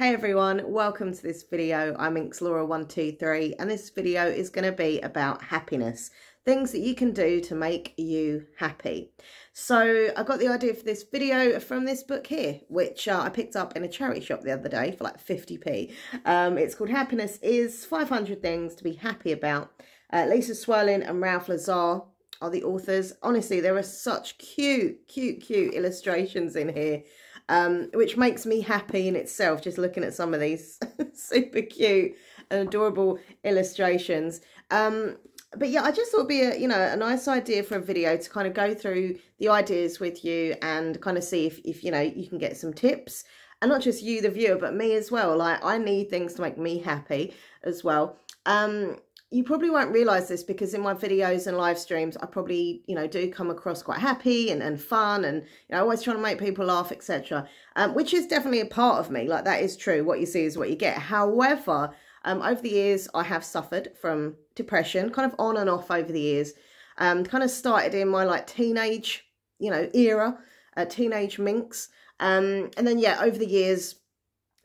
Hey everyone, welcome to this video. I'm Minxlaura123 and this video is going to be about happiness. Things that you can do to make you happy. So I got the idea for this video from this book here, which uh, I picked up in a charity shop the other day for like 50p. Um, it's called Happiness is 500 Things to be Happy About. Uh, Lisa Swerling and Ralph Lazar are the authors. Honestly, there are such cute, cute, cute illustrations in here um, which makes me happy in itself just looking at some of these super cute and adorable illustrations. Um, but yeah, I just thought it'd be a, you know, a nice idea for a video to kind of go through the ideas with you and kind of see if, if, you know, you can get some tips and not just you, the viewer, but me as well. Like I need things to make me happy as well. Um, you probably won't realize this because in my videos and live streams i probably you know do come across quite happy and, and fun and you know always trying to make people laugh etc um, which is definitely a part of me. Like that is true. What you see is what you get. However um, over the years i have suffered from depression kind of on and off over the years um, kind of started in my like teenage you know era uh, teenage minx um, and then yeah over the years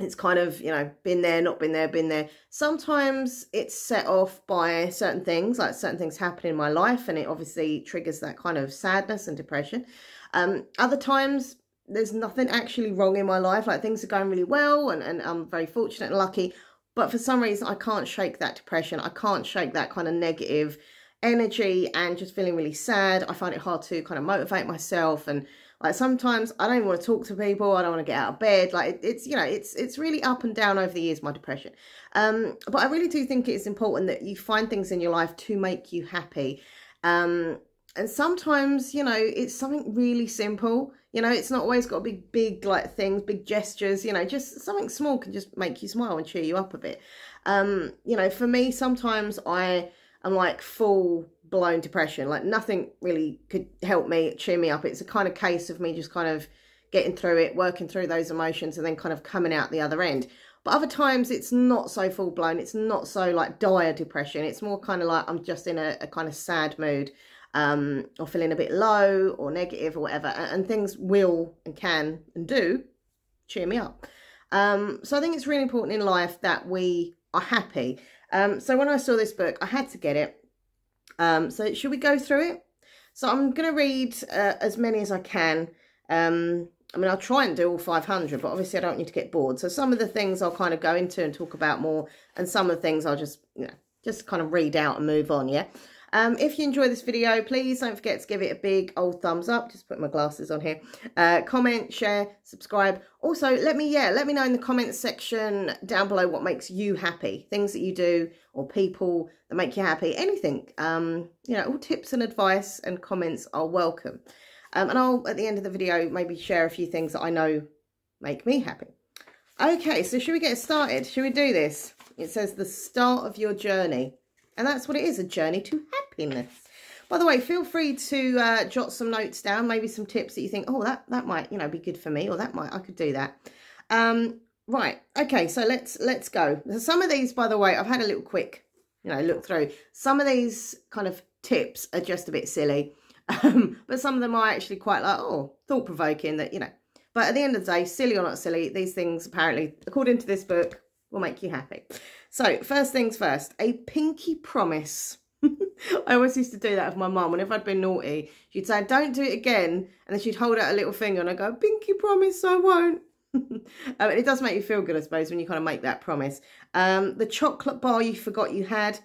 it's kind of you know been there not been there been there. Sometimes it's set off by certain things like certain things happen in my life and it obviously triggers that kind of sadness and depression. Um other times there's nothing actually wrong in my life like things are going really well and, and i'm very fortunate and lucky but for some reason i can't shake that depression. I can't shake that kind of negative energy and just feeling really sad. I find it hard to kind of motivate myself and like sometimes I don't want to talk to people. I don't want to get out of bed. Like it's, you know, it's, it's really up and down over the years, my depression. Um, but I really do think it's important that you find things in your life to make you happy. Um, and sometimes, you know, it's something really simple. You know, it's not always got be big like things, big gestures, you know, just something small can just make you smile and cheer you up a bit. Um, you know, for me, sometimes I am like full blown depression. Like nothing really could help me, cheer me up. It's a kind of case of me just kind of getting through it, working through those emotions and then kind of coming out the other end. But other times it's not so full blown. It's not so like dire depression. It's more kind of like I'm just in a, a kind of sad mood um, or feeling a bit low or negative or whatever. And, and things will and can and do cheer me up. Um, so I think it's really important in life that we are happy. Um, so when I saw this book, I had to get it um, so should we go through it? So I'm going to read uh, as many as I can. Um, I mean, I'll try and do all 500, but obviously I don't need to get bored. So some of the things I'll kind of go into and talk about more, and some of the things I'll just, you know, just kind of read out and move on, yeah? Um, if you enjoy this video, please don't forget to give it a big old thumbs up. Just put my glasses on here. Uh, comment, share, subscribe. Also, let me, yeah, let me know in the comments section down below what makes you happy. Things that you do or people that make you happy. Anything. Um, you know, all tips and advice and comments are welcome. Um, and I'll, at the end of the video, maybe share a few things that I know make me happy. Okay, so should we get started? Should we do this? It says the start of your journey. And that's what it is, a journey to happiness. By the way, feel free to uh, jot some notes down, maybe some tips that you think, oh, that, that might, you know, be good for me, or that might, I could do that. Um, right, okay, so let's let's go. Some of these, by the way, I've had a little quick, you know, look through. Some of these kind of tips are just a bit silly, um, but some of them are actually quite like, oh, thought-provoking that, you know. But at the end of the day, silly or not silly, these things apparently, according to this book, will make you happy. So first things first, a pinky promise. I always used to do that with my mum. Whenever I'd been naughty, she'd say, don't do it again. And then she'd hold out a little finger and I'd go, pinky promise, I won't. um, it does make you feel good, I suppose, when you kind of make that promise. Um, the chocolate bar you forgot you had,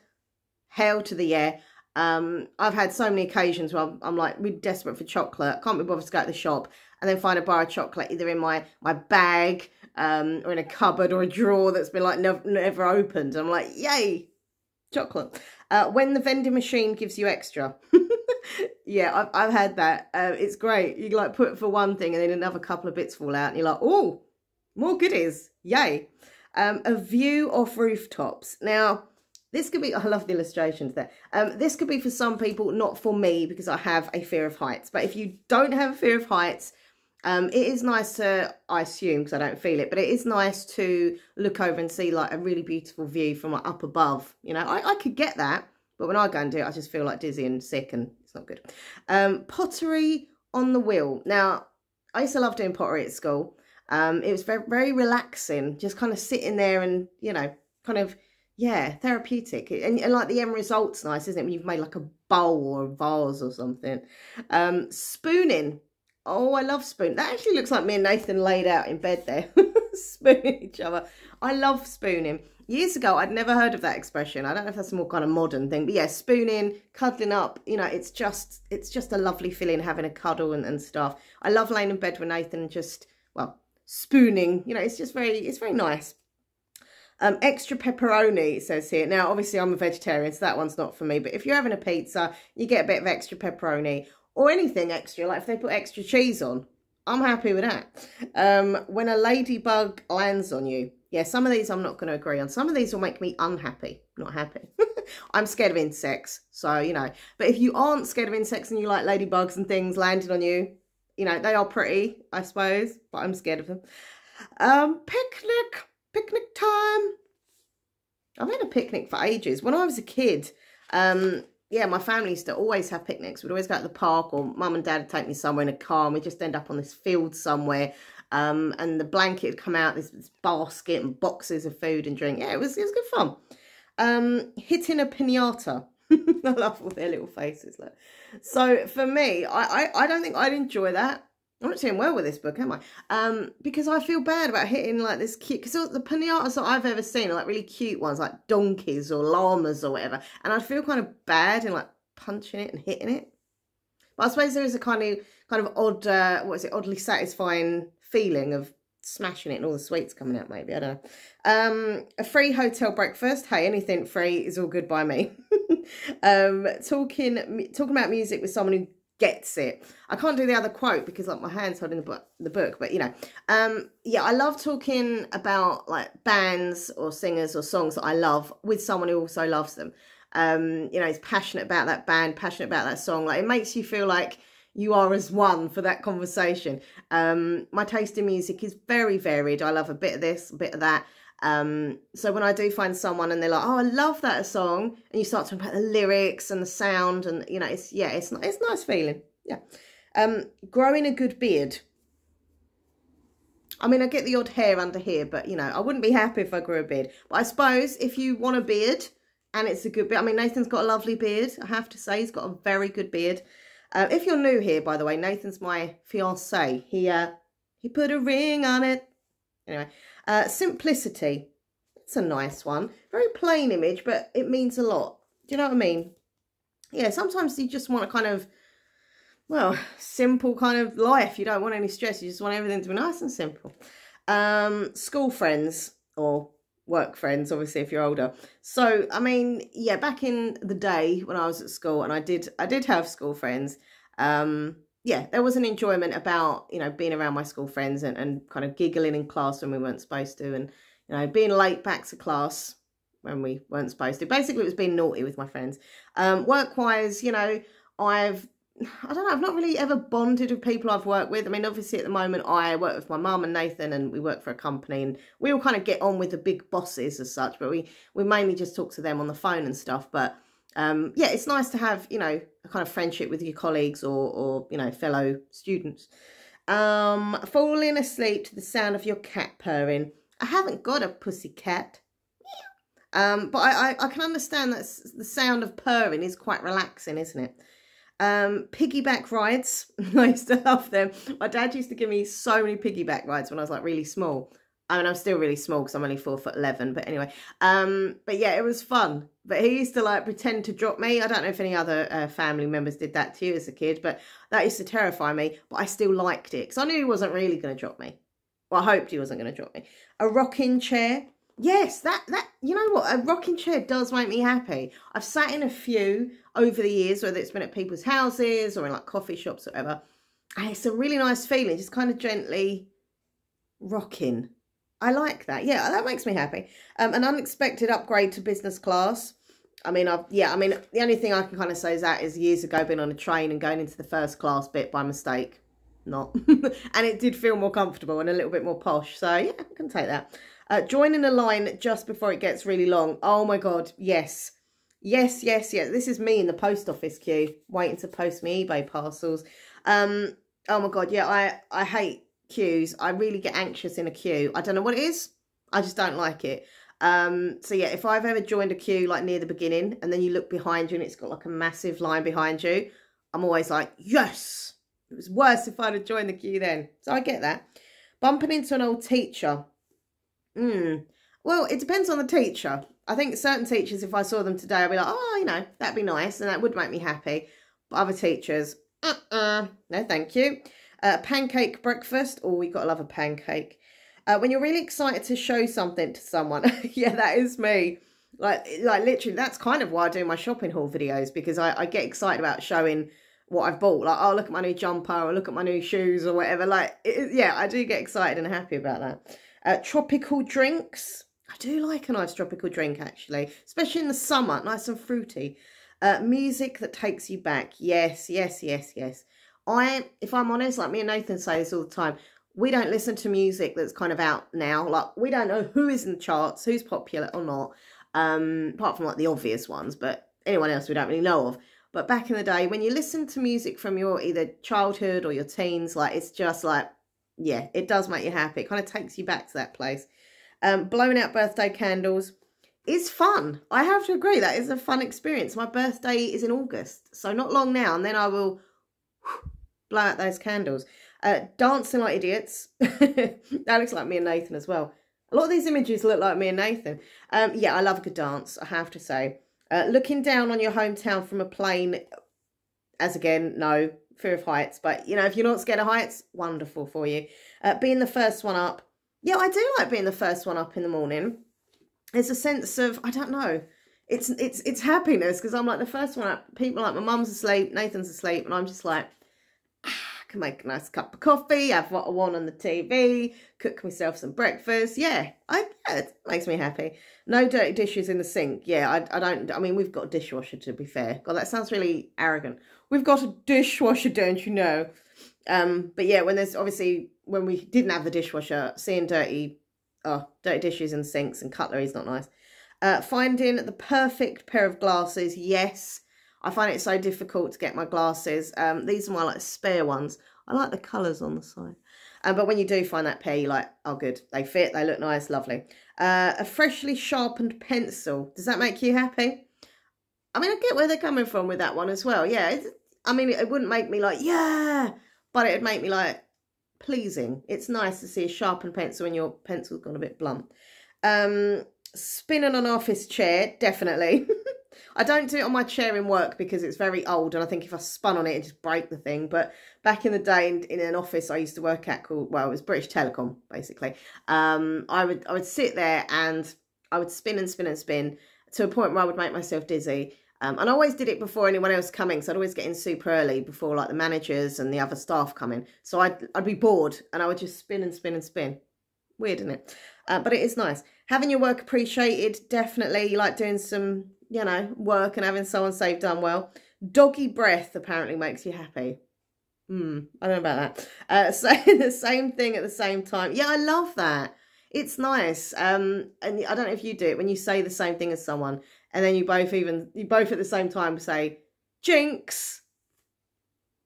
hail to the yeah. Um, I've had so many occasions where I'm, I'm, like really desperate for chocolate, can't be bothered to go to the shop, and then find a bar of chocolate either in my my bag um, or in a cupboard or a drawer that's been like never, never opened. I'm like, yay, chocolate. Uh, when the vending machine gives you extra. yeah, I've, I've had that. Uh, it's great. You like put for one thing and then another couple of bits fall out and you're like, oh, more goodies. Yay. Um, a view off rooftops. Now, this could be, I love the illustrations there. Um, this could be for some people, not for me, because I have a fear of heights. But if you don't have a fear of heights, um, it is nice to, I assume, because I don't feel it, but it is nice to look over and see like a really beautiful view from like, up above. You know, I, I could get that, but when I go and do it, I just feel like dizzy and sick and it's not good. Um, pottery on the wheel. Now, I used to love doing pottery at school. Um, it was very, very relaxing, just kind of sitting there and, you know, kind of, yeah, therapeutic. And, and like the end result's nice, isn't it? When you've made like a bowl or a vase or something. Um, spooning. Oh, I love spoon. That actually looks like me and Nathan laid out in bed there, spooning each other. I love spooning. Years ago, I'd never heard of that expression. I don't know if that's a more kind of modern thing, but yeah, spooning, cuddling up. You know, it's just it's just a lovely feeling having a cuddle and, and stuff. I love laying in bed with Nathan and just well spooning. You know, it's just very it's very nice. Um, extra pepperoni, it says here. Now, obviously, I'm a vegetarian, so that one's not for me. But if you're having a pizza, you get a bit of extra pepperoni or anything extra. Like if they put extra cheese on, I'm happy with that. Um, when a ladybug lands on you. Yeah, some of these I'm not going to agree on. Some of these will make me unhappy, not happy. I'm scared of insects, so, you know. But if you aren't scared of insects and you like ladybugs and things landing on you, you know, they are pretty, I suppose, but I'm scared of them. Um, picnic, picnic time. I've had a picnic for ages. When I was a kid, um, yeah, my family used to always have picnics. We'd always go to the park or mum and dad would take me somewhere in a car and we'd just end up on this field somewhere. Um, and the blanket would come out, this, this, basket and boxes of food and drink. Yeah, it was, it was good fun. Um, hitting a pinata. I love all their little faces. Look. So for me, I, I, I don't think I'd enjoy that. I'm not doing well with this book, am I? Um, because I feel bad about hitting like this cute. Because the pinatas that I've ever seen are like really cute ones, like donkeys or llamas or whatever, and I feel kind of bad in like punching it and hitting it. But I suppose there is a kind of kind of odd, uh, what is it, oddly satisfying feeling of smashing it and all the sweets coming out. Maybe I don't know. Um, a free hotel breakfast. Hey, anything free is all good by me. um, talking talking about music with someone who gets it. I can't do the other quote because like my hand's holding the book, the book, but you know, um, yeah, I love talking about like bands or singers or songs that I love with someone who also loves them. Um, you know, is passionate about that band, passionate about that song. Like it makes you feel like you are as one for that conversation. Um, my taste in music is very varied. I love a bit of this, a bit of that. Um, so when I do find someone and they're like, "Oh, I love that song," and you start talking about the lyrics and the sound, and you know, it's yeah, it's it's nice feeling. Yeah. Um, growing a good beard. I mean, I get the odd hair under here, but you know, I wouldn't be happy if I grew a beard. But I suppose if you want a beard and it's a good beard, I mean, Nathan's got a lovely beard. I have to say, he's got a very good beard. Uh, if you're new here, by the way, Nathan's my fiance. He uh, he put a ring on it. Anyway, uh, simplicity. It's a nice one. Very plain image, but it means a lot. Do you know what I mean? Yeah, sometimes you just want a kind of, well, simple kind of life. You don't want any stress. You just want everything to be nice and simple. Um, school friends or work friends, obviously, if you're older. So, I mean, yeah, back in the day when I was at school and I did, I did have school friends. Um, yeah, there was an enjoyment about, you know, being around my school friends and, and kind of giggling in class when we weren't supposed to and, you know, being late back to class when we weren't supposed to. Basically, it was being naughty with my friends. Um, work-wise, you know, I've, I don't know, I've not really ever bonded with people I've worked with. I mean, obviously at the moment I work with my mum and Nathan and we work for a company and we all kind of get on with the big bosses as such, but we, we mainly just talk to them on the phone and stuff. But um, yeah, it's nice to have, you know, a kind of friendship with your colleagues or, or you know, fellow students. Um, falling asleep to the sound of your cat purring. I haven't got a pussy cat. Um, but I, I, I can understand that the sound of purring is quite relaxing, isn't it? Um, piggyback rides. I used to love them. My dad used to give me so many piggyback rides when I was like really small. I mean, I'm still really small because I'm only four foot eleven. But anyway, um, but yeah, it was fun. But he used to like pretend to drop me. I don't know if any other uh, family members did that to you as a kid, but that used to terrify me. But I still liked it because I knew he wasn't really going to drop me. Well, I hoped he wasn't going to drop me. A rocking chair. Yes, that that you know what a rocking chair does make me happy. I've sat in a few over the years, whether it's been at people's houses or in like coffee shops or whatever. And it's a really nice feeling, just kind of gently rocking I like that. Yeah, that makes me happy. Um, an unexpected upgrade to business class. I mean, I've, yeah, I mean, the only thing I can kind of say is that is years ago being on a train and going into the first class bit by mistake. Not. and it did feel more comfortable and a little bit more posh. So, yeah, I can take that. Uh, joining a line just before it gets really long. Oh, my God. Yes. Yes, yes, yes. This is me in the post office queue waiting to post me eBay parcels. Um, oh, my God. Yeah, I, I hate queues. I really get anxious in a queue. I don't know what it is. I just don't like it. Um, so yeah, if I've ever joined a queue like near the beginning and then you look behind you and it's got like a massive line behind you, I'm always like, yes. It was worse if I'd have joined the queue then. So I get that. Bumping into an old teacher. Hmm. Well, it depends on the teacher. I think certain teachers, if I saw them today, I'd be like, oh, you know, that'd be nice and that would make me happy. But other teachers, uh-uh, no thank you. Uh, pancake breakfast. Oh, we got to love a pancake. Uh, when you're really excited to show something to someone. yeah, that is me. Like, like literally, that's kind of why I do my shopping haul videos because I, I get excited about showing what I've bought. Like, oh, look at my new jumper or look at my new shoes or whatever. Like, it, yeah, I do get excited and happy about that. Uh, tropical drinks. I do like a nice tropical drink, actually, especially in the summer, nice and fruity. Uh, music that takes you back. Yes, yes, yes, yes. I, if I'm honest, like me and Nathan say this all the time, we don't listen to music that's kind of out now. Like, we don't know who is in the charts, who's popular or not, um, apart from like the obvious ones, but anyone else we don't really know of. But back in the day, when you listen to music from your either childhood or your teens, like it's just like, yeah, it does make you happy. It kind of takes you back to that place. Um, blowing out birthday candles is fun. I have to agree. That is a fun experience. My birthday is in August, so not long now, and then I will blow out those candles. Uh, dancing like idiots. that looks like me and Nathan as well. A lot of these images look like me and Nathan. Um, yeah, I love a good dance, I have to say. Uh, looking down on your hometown from a plane, as again, no, fear of heights. But, you know, if you're not scared of heights, wonderful for you. Uh, being the first one up. Yeah, I do like being the first one up in the morning. There's a sense of, I don't know, it's it's it's happiness because I'm like the first one up. People like my mum's asleep, Nathan's asleep, and I'm just like, can make a nice cup of coffee, have what I want on the TV, cook myself some breakfast. Yeah, I it makes me happy. No dirty dishes in the sink. Yeah, I, I don't, I mean, we've got a dishwasher to be fair. God, that sounds really arrogant. We've got a dishwasher, don't you know? Um, but yeah, when there's obviously, when we didn't have the dishwasher, seeing dirty, oh, dirty dishes and sinks and cutlery is not nice. Uh, finding the perfect pair of glasses, yes. I find it so difficult to get my glasses. Um, these are my like spare ones. I like the colours on the side. Um, but when you do find that pair, you're like, oh, good. They fit. They look nice. Lovely. Uh, a freshly sharpened pencil. Does that make you happy? I mean, I get where they're coming from with that one as well. Yeah. I mean, it wouldn't make me like, yeah. But it'd make me like, pleasing. It's nice to see a sharpened pencil when your pencil's gone a bit blunt. Um, spinning an office chair. Definitely. I don't do it on my chair in work because it's very old and I think if I spun on it, it'd just break the thing. But back in the day in, in an office I used to work at called, well, it was British Telecom, basically. Um, I would I would sit there and I would spin and spin and spin to a point where I would make myself dizzy. Um, and I always did it before anyone else coming, so I'd always get in super early before like the managers and the other staff come in. So I'd, I'd be bored and I would just spin and spin and spin. Weird, isn't it? Uh, but it is nice. Having your work appreciated, definitely like doing some you know, work and having someone you've done well. Doggy breath apparently makes you happy. Hmm, I don't know about that. Uh, saying the same thing at the same time. Yeah, I love that. It's nice. Um, and I don't know if you do it when you say the same thing as someone, and then you both even you both at the same time say jinx.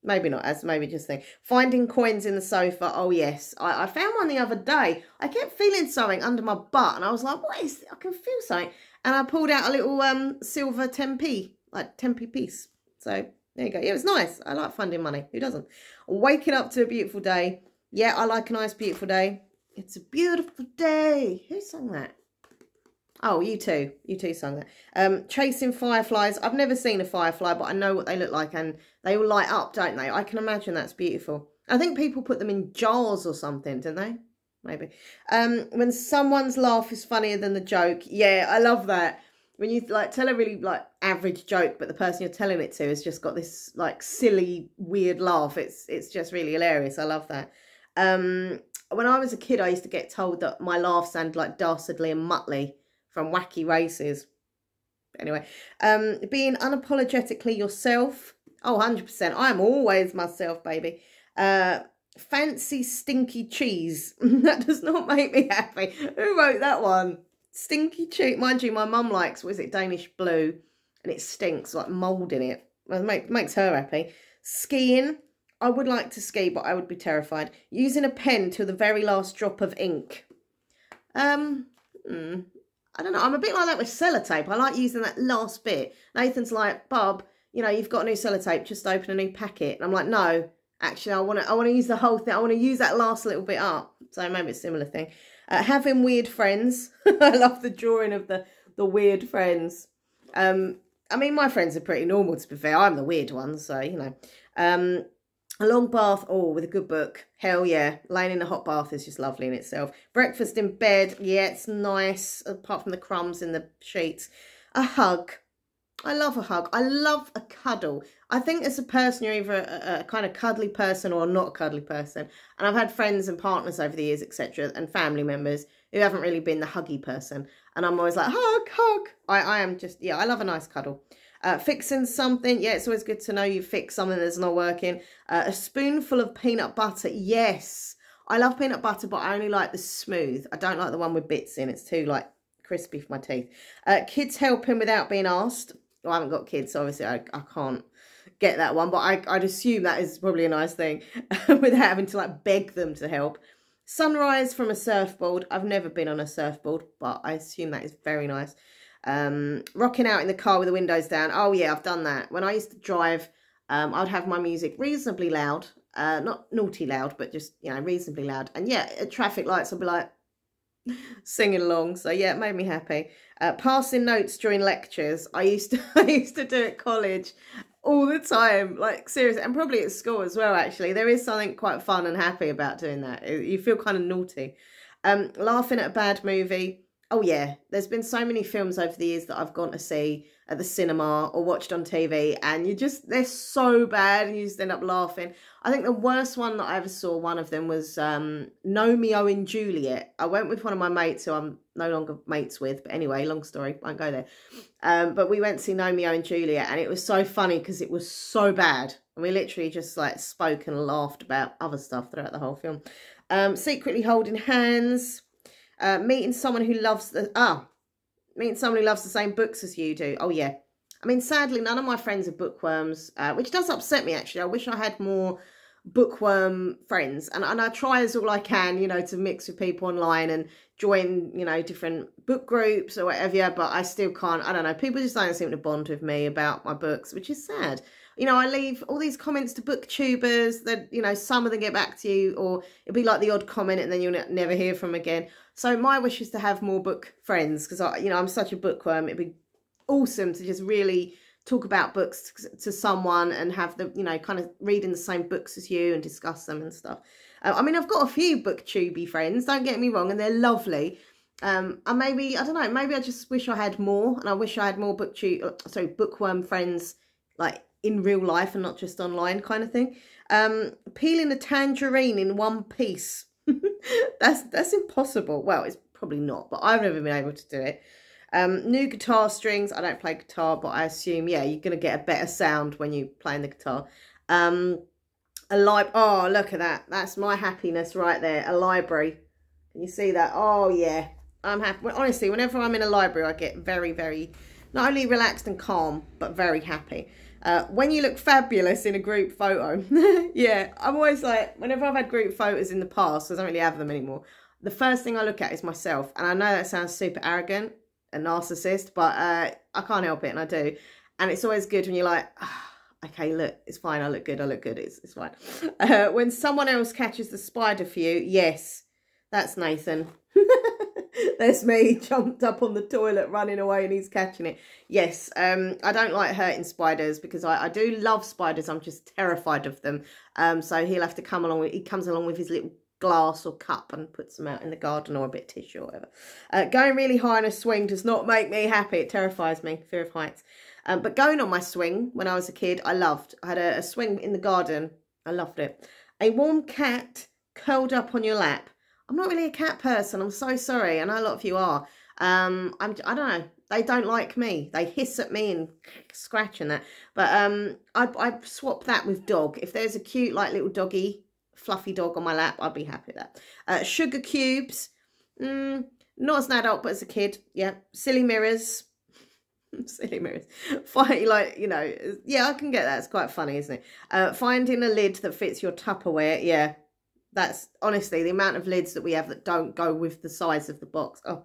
Maybe not as maybe just think finding coins in the sofa. Oh yes, I, I found one the other day. I kept feeling something under my butt, and I was like, "What is? I can feel something." And I pulled out a little um silver 10p, like 10p piece. So there you go. Yeah, it was nice. I like funding money. Who doesn't? Waking up to a beautiful day. Yeah, I like a nice beautiful day. It's a beautiful day. Who sang that? Oh, you too. U2 sung that. Um, chasing fireflies. I've never seen a firefly, but I know what they look like, and they all light up, don't they? I can imagine that's beautiful. I think people put them in jars or something, don't they? Maybe. Um, when someone's laugh is funnier than the joke. Yeah, I love that. When you like tell a really like average joke, but the person you're telling it to has just got this like silly, weird laugh. It's it's just really hilarious. I love that. Um, when I was a kid, I used to get told that my laugh sounded like Dastardly and Muttley from Wacky Races. Anyway, um, being unapologetically yourself. Oh, 100%. I'm always myself, baby. Uh, fancy stinky cheese. that does not make me happy. Who wrote that one? Stinky cheese. Mind you, my mum likes, was it, Danish blue? And it stinks, like mould in it. Well, it make, makes her happy. Skiing. I would like to ski, but I would be terrified. Using a pen to the very last drop of ink. Um, hmm, I don't know. I'm a bit like that with sellotape. I like using that last bit. Nathan's like, Bob, you know, you've got a new sellotape. Just open a new packet. And I'm like, no, actually, I want to. I want to use the whole thing. I want to use that last little bit up. So maybe a similar thing. Uh, having weird friends. I love the drawing of the the weird friends. Um, I mean, my friends are pretty normal, to be fair. I'm the weird one, so, you know. Um, a long bath, oh, with a good book. Hell yeah. Laying in a hot bath is just lovely in itself. Breakfast in bed, yeah, it's nice, apart from the crumbs in the sheets. A hug. I love a hug. I love a cuddle. I think as a person, you're either a, a, kind of cuddly person or not a cuddly person. And I've had friends and partners over the years, etc., and family members who haven't really been the huggy person. And I'm always like, hug, hug. I, I am just, yeah, I love a nice cuddle. Uh, fixing something, yeah, it's always good to know you fix something that's not working. Uh, a spoonful of peanut butter, yes. I love peanut butter, but I only like the smooth. I don't like the one with bits in. It's too, like, crispy for my teeth. Uh, kids helping without being asked. Well, I haven't got kids, so obviously I, I can't get that one. But I, I'd assume that is probably a nice thing without having to, like, beg them to help. Sunrise from a surfboard. I've never been on a surfboard, but I assume that is very nice. Um, rocking out in the car with the windows down. Oh, yeah, I've done that. When I used to drive, um, I'd have my music reasonably loud. Uh, not naughty loud, but just, you know, reasonably loud. And yeah, at traffic lights, I'd be like singing along. So yeah, it made me happy. Uh, passing notes during lectures. I used to, I used to do at college all the time like seriously and probably at school as well actually there is something quite fun and happy about doing that you feel kind of naughty um laughing at a bad movie oh yeah there's been so many films over the years that i've gone to see at the cinema or watched on tv and you just they're so bad and you just end up laughing i think the worst one that i ever saw one of them was um romeo and juliet i went with one of my mates who i'm no longer mates with. But anyway, long story, won't go there. Um, but we went to see Romeo and Juliet, and it was so funny because it was so bad. And we literally just like spoke and laughed about other stuff throughout the whole film. Um, secretly holding hands, uh, meeting someone who loves the ah, meeting someone who loves the same books as you do. Oh yeah. I mean, sadly, none of my friends are bookworms, uh, which does upset me actually. I wish I had more bookworm friends and, and I try as all I can, you know, to mix with people online and join, you know, different book groups or whatever, but I still can't, I don't know, people just don't seem to bond with me about my books, which is sad. You know, I leave all these comments to booktubers that, you know, some of them get back to you or it'll be like the odd comment and then you'll never hear from again. So my wish is to have more book friends because, I, you know, I'm such a bookworm. It'd be awesome to just really talk about books to, someone and have the you know kind of reading the same books as you and discuss them and stuff. Uh, i mean i've got a few booktubey friends don't get me wrong and they're lovely. Um and maybe i don't know maybe i just wish i had more and i wish i had more booktube uh, sorry bookworm friends like in real life and not just online kind of thing. Um peeling a tangerine in one piece. That's that's impossible. Well it's probably not but i've never been able to do it um, new guitar strings. I don't play guitar, but I assume, yeah, you're going to get a better sound when you playing the guitar. Um, a li Oh, look at that. That's my happiness right there. A library. Can you see that? Oh, yeah. I'm happy. Honestly, whenever I'm in a library, I get very, very, not only relaxed and calm, but very happy. Uh, when you look fabulous in a group photo. yeah, I'm always like, whenever I've had group photos in the past, I don't really have them anymore. The first thing I look at is myself. And I know that sounds super arrogant a narcissist, but uh, I can't help it, and I do. And it's always good when you're like, oh, okay, look, it's fine. I look good. I look good. It's it's fine. Uh, when someone else catches the spider for you, yes, that's Nathan. There's me jumped up on the toilet running away and he's catching it. Yes, um, I don't like hurting spiders because I, I do love spiders. I'm just terrified of them. Um, so he'll have to come along with, he comes along with his little glass or cup and puts them out in the garden or a bit of tissue or whatever. Uh, going really high on a swing does not make me happy. It terrifies me, fear of heights. Um, but going on my swing when I was a kid, I loved. I had a, a swing in the garden. I loved it. A warm cat curled up on your lap. I'm not really a cat person. I'm so sorry. I know a lot of you are. Um, I'm, I don't know. They don't like me. They hiss at me and scratch and that. But um, I I swap that with dog. If there's a cute like little doggy fluffy dog on my lap, I'd be happy with that. Uh, sugar cubes, mm, not as an adult, but as a kid. Yeah. Silly mirrors. silly mirrors. Find, like, you know, yeah, I can get that. It's quite funny, isn't it? Uh, finding a lid that fits your Tupperware. Yeah, that's honestly the amount of lids that we have that don't go with the size of the box. Oh,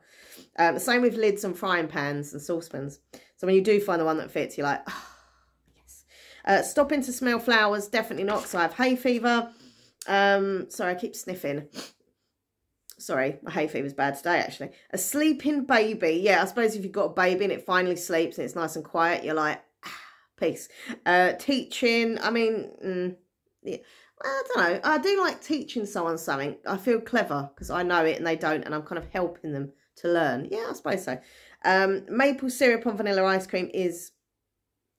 um, same with lids on frying pans and saucepans. So when you do find the one that fits, you're like, oh, yes. Uh, stopping to smell flowers, definitely not because I have hay fever. Um, sorry, I keep sniffing. Sorry, my hay fever's bad today, actually. A sleeping baby. Yeah, I suppose if you've got a baby and it finally sleeps and it's nice and quiet, you're like, ah, peace. Uh, teaching, I mean, mm, yeah. I don't know. I do like teaching someone something. I feel clever because I know it and they don't, and I'm kind of helping them to learn. Yeah, I suppose so. Um, maple syrup on vanilla ice cream is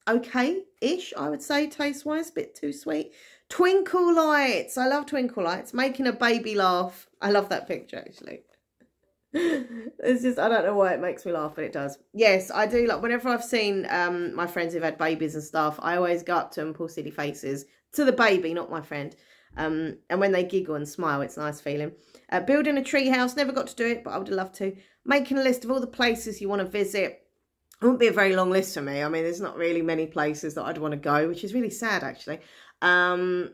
okay-ish, I would say, taste-wise. A bit too sweet. Twinkle lights. I love twinkle lights. Making a baby laugh. I love that picture, actually. it's just, I don't know why it makes me laugh, but it does. Yes, I do. Like, whenever I've seen um my friends who've had babies and stuff, I always go up to them, pull silly faces. To the baby, not my friend. Um, and when they giggle and smile, it's a nice feeling. Uh, building a tree house, never got to do it, but I would love to. Making a list of all the places you want to visit. It wouldn't be a very long list for me. I mean, there's not really many places that I'd want to go, which is really sad, actually. Um,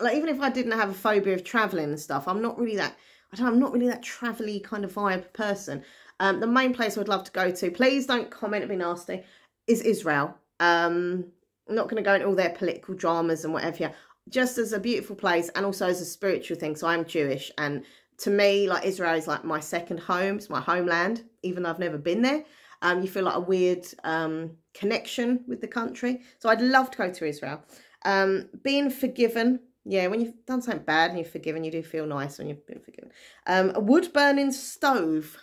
like even if I didn't have a phobia of traveling and stuff, I'm not really that. I don't. I'm not really that travelly kind of vibe person. Um, the main place I would love to go to, please don't comment and be nasty, is Israel. Um, I'm not going to go into all their political dramas and whatever. Just as a beautiful place and also as a spiritual thing. So I'm Jewish and to me, like Israel is like my second home. It's my homeland, even though I've never been there. Um, you feel like a weird um, connection with the country. So I'd love to go to Israel. Um, being forgiven. Yeah, when you've done something bad and you're forgiven, you do feel nice when you've been forgiven. Um, a wood burning stove.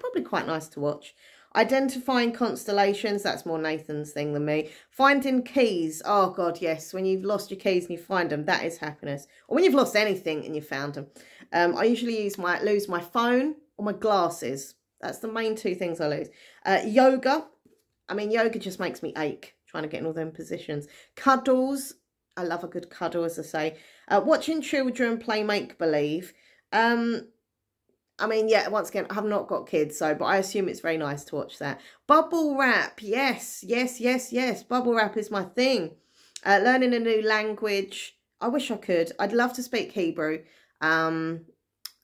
Probably quite nice to watch. Identifying constellations, that's more Nathan's thing than me. Finding keys, oh God, yes. When you've lost your keys and you find them, that is happiness. Or when you've lost anything and you found them. Um, I usually use my lose my phone or my glasses. That's the main two things I lose. Uh, yoga, I mean, yoga just makes me ache trying to get in all them positions. Cuddles. I love a good cuddle, as I say. Uh, watching children play make-believe. Um, I mean, yeah, once again, I have not got kids, so, but I assume it's very nice to watch that. Bubble wrap. Yes, yes, yes, yes. Bubble wrap is my thing. Uh, learning a new language. I wish I could. I'd love to speak Hebrew. Um,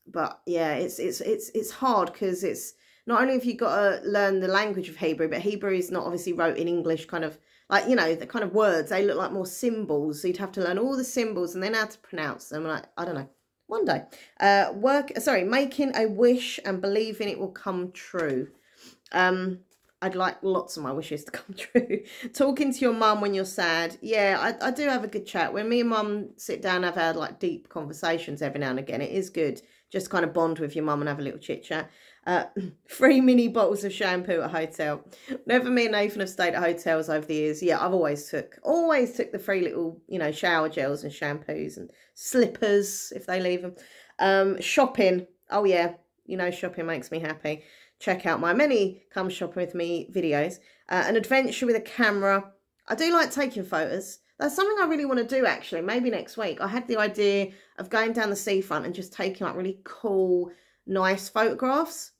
but yeah, it's, it's, it's, it's hard because it's, not only have you got to learn the language of Hebrew, but Hebrew is not obviously wrote in English kind of like you know the kind of words they look like more symbols so you'd have to learn all the symbols and then how to pronounce them like i don't know one day uh work sorry making a wish and believing it will come true um I'd like lots of my wishes to come true. Talking to your mum when you're sad. Yeah, I, I do have a good chat. When me and mum sit down, I've had like deep conversations every now and again. It is good. Just kind of bond with your mum and have a little chit chat. Uh, three mini bottles of shampoo at a hotel. Whenever me and Nathan have stayed at hotels over the years, yeah, I've always took, always took the free little, you know, shower gels and shampoos and slippers if they leave them. Um, shopping. Oh yeah, you know, shopping makes me happy. Check out my many come shopping with me videos. Uh, an adventure with a camera. I do like taking photos. That's something I really want to do actually, maybe next week. I had the idea of going down the seafront and just taking like really cool, nice photographs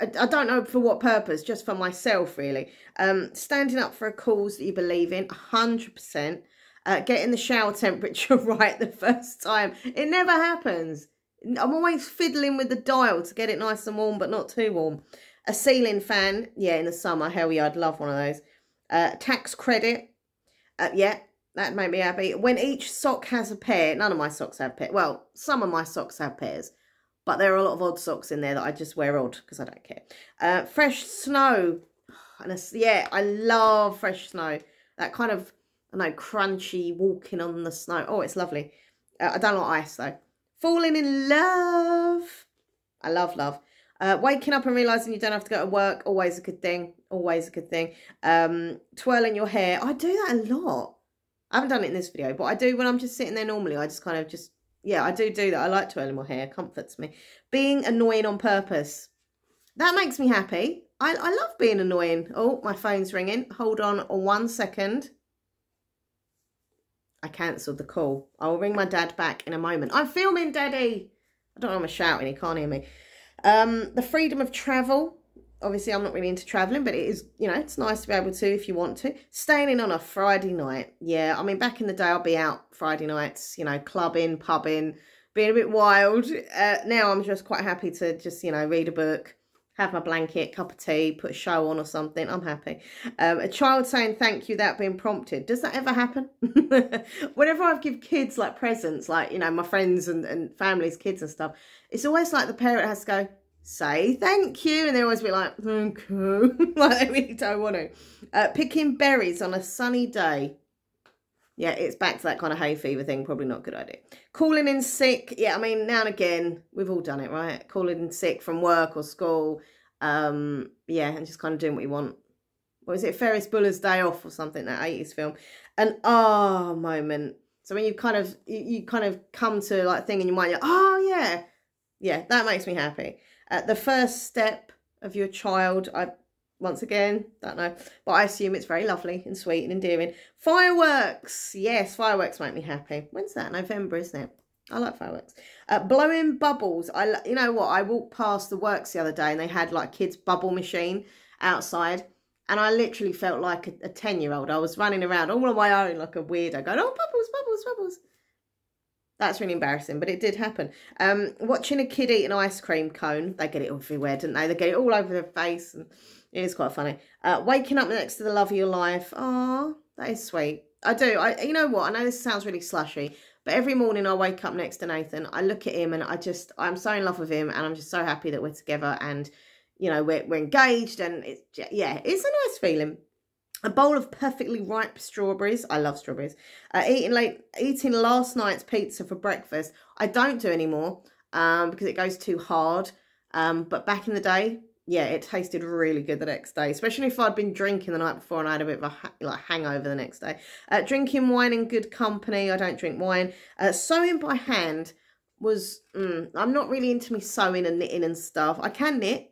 I, don't know for what purpose, just for myself, really. Um, standing up for a cause that you believe in, 100%. Uh, getting the shower temperature right the first time. It never happens. I'm always fiddling with the dial to get it nice and warm, but not too warm. A ceiling fan, yeah, in the summer, hell yeah, I'd love one of those. Uh, tax credit, uh, yeah, that made me happy. When each sock has a pair, none of my socks have pairs. Well, some of my socks have pairs. But there are a lot of odd socks in there that I just wear odd because I don't care. Uh, fresh snow. And a, yeah, I love fresh snow. That kind of, I know, crunchy walking on the snow. Oh, it's lovely. Uh, I don't like ice though. Falling in love. I love love. Uh, waking up and realising you don't have to go to work, always a good thing. Always a good thing. Um, twirling your hair. I do that a lot. I haven't done it in this video, but I do when I'm just sitting there normally. I just kind of just yeah, I do do that. I like twirling my hair. Comforts me. Being annoying on purpose. That makes me happy. I, I love being annoying. Oh, my phone's ringing. Hold on one second. I cancelled the call. I will ring my dad back in a moment. I'm filming, Daddy. I don't know I'm shouting. He can't hear me. Um, the freedom of travel. Obviously I'm not really into travelling, but it is, you know, it's nice to be able to if you want to. Staying in on a Friday night. Yeah, I mean, back in the day, I'll be out Friday nights, you know, clubbing, pubbing, being a bit wild. Uh, now I'm just quite happy to just, you know, read a book, have my blanket, cup of tea, put a show on or something. I'm happy. Um, a child saying thank you without being prompted. Does that ever happen? Whenever I give kids like presents, like, you know, my friends and, and families, kids and stuff, it's always like the parent has to go, say thank you. And they always be like, thank you. like they really don't want to. Uh, picking berries on a sunny day. Yeah, it's back to that kind of hay fever thing. Probably not a good idea. Calling in sick. Yeah, I mean, now and again, we've all done it, right? Calling in sick from work or school. Um, yeah, and just kind of doing what you want. What was it? Ferris Bueller's Day Off or something, that 80s film. An ah oh moment. So when you kind of, you, you kind of come to like thing in your mind, you're, like, oh yeah, yeah, that makes me happy. Uh, the first step of your child, I once again don't know, but I assume it's very lovely and sweet and endearing. Fireworks, yes, fireworks make me happy. When's that? November, isn't it? I like fireworks. Uh, blowing bubbles. I, you know what? I walked past the works the other day and they had like kids bubble machine outside, and I literally felt like a, a ten year old. I was running around all on my own like a weirdo, going, "Oh, bubbles, bubbles, bubbles." That's really embarrassing, but it did happen. Um, watching a kid eat an ice cream cone, they get it everywhere, don't they? They get it all over their face, and it is quite funny. Uh, waking up next to the love of your life, ah, that is sweet. I do. I, you know what? I know this sounds really slushy, but every morning I wake up next to Nathan, I look at him, and I just, I'm so in love with him, and I'm just so happy that we're together, and you know, we're we're engaged, and it's yeah, it's a nice feeling a bowl of perfectly ripe strawberries. I love strawberries. Uh, eating late, eating last night's pizza for breakfast. I don't do anymore um, because it goes too hard. Um, but back in the day, yeah, it tasted really good the next day, especially if I'd been drinking the night before and I had a bit of a ha like hangover the next day. Uh, drinking wine in good company. I don't drink wine. Uh, sewing by hand was, mm, I'm not really into me sewing and knitting and stuff. I can knit,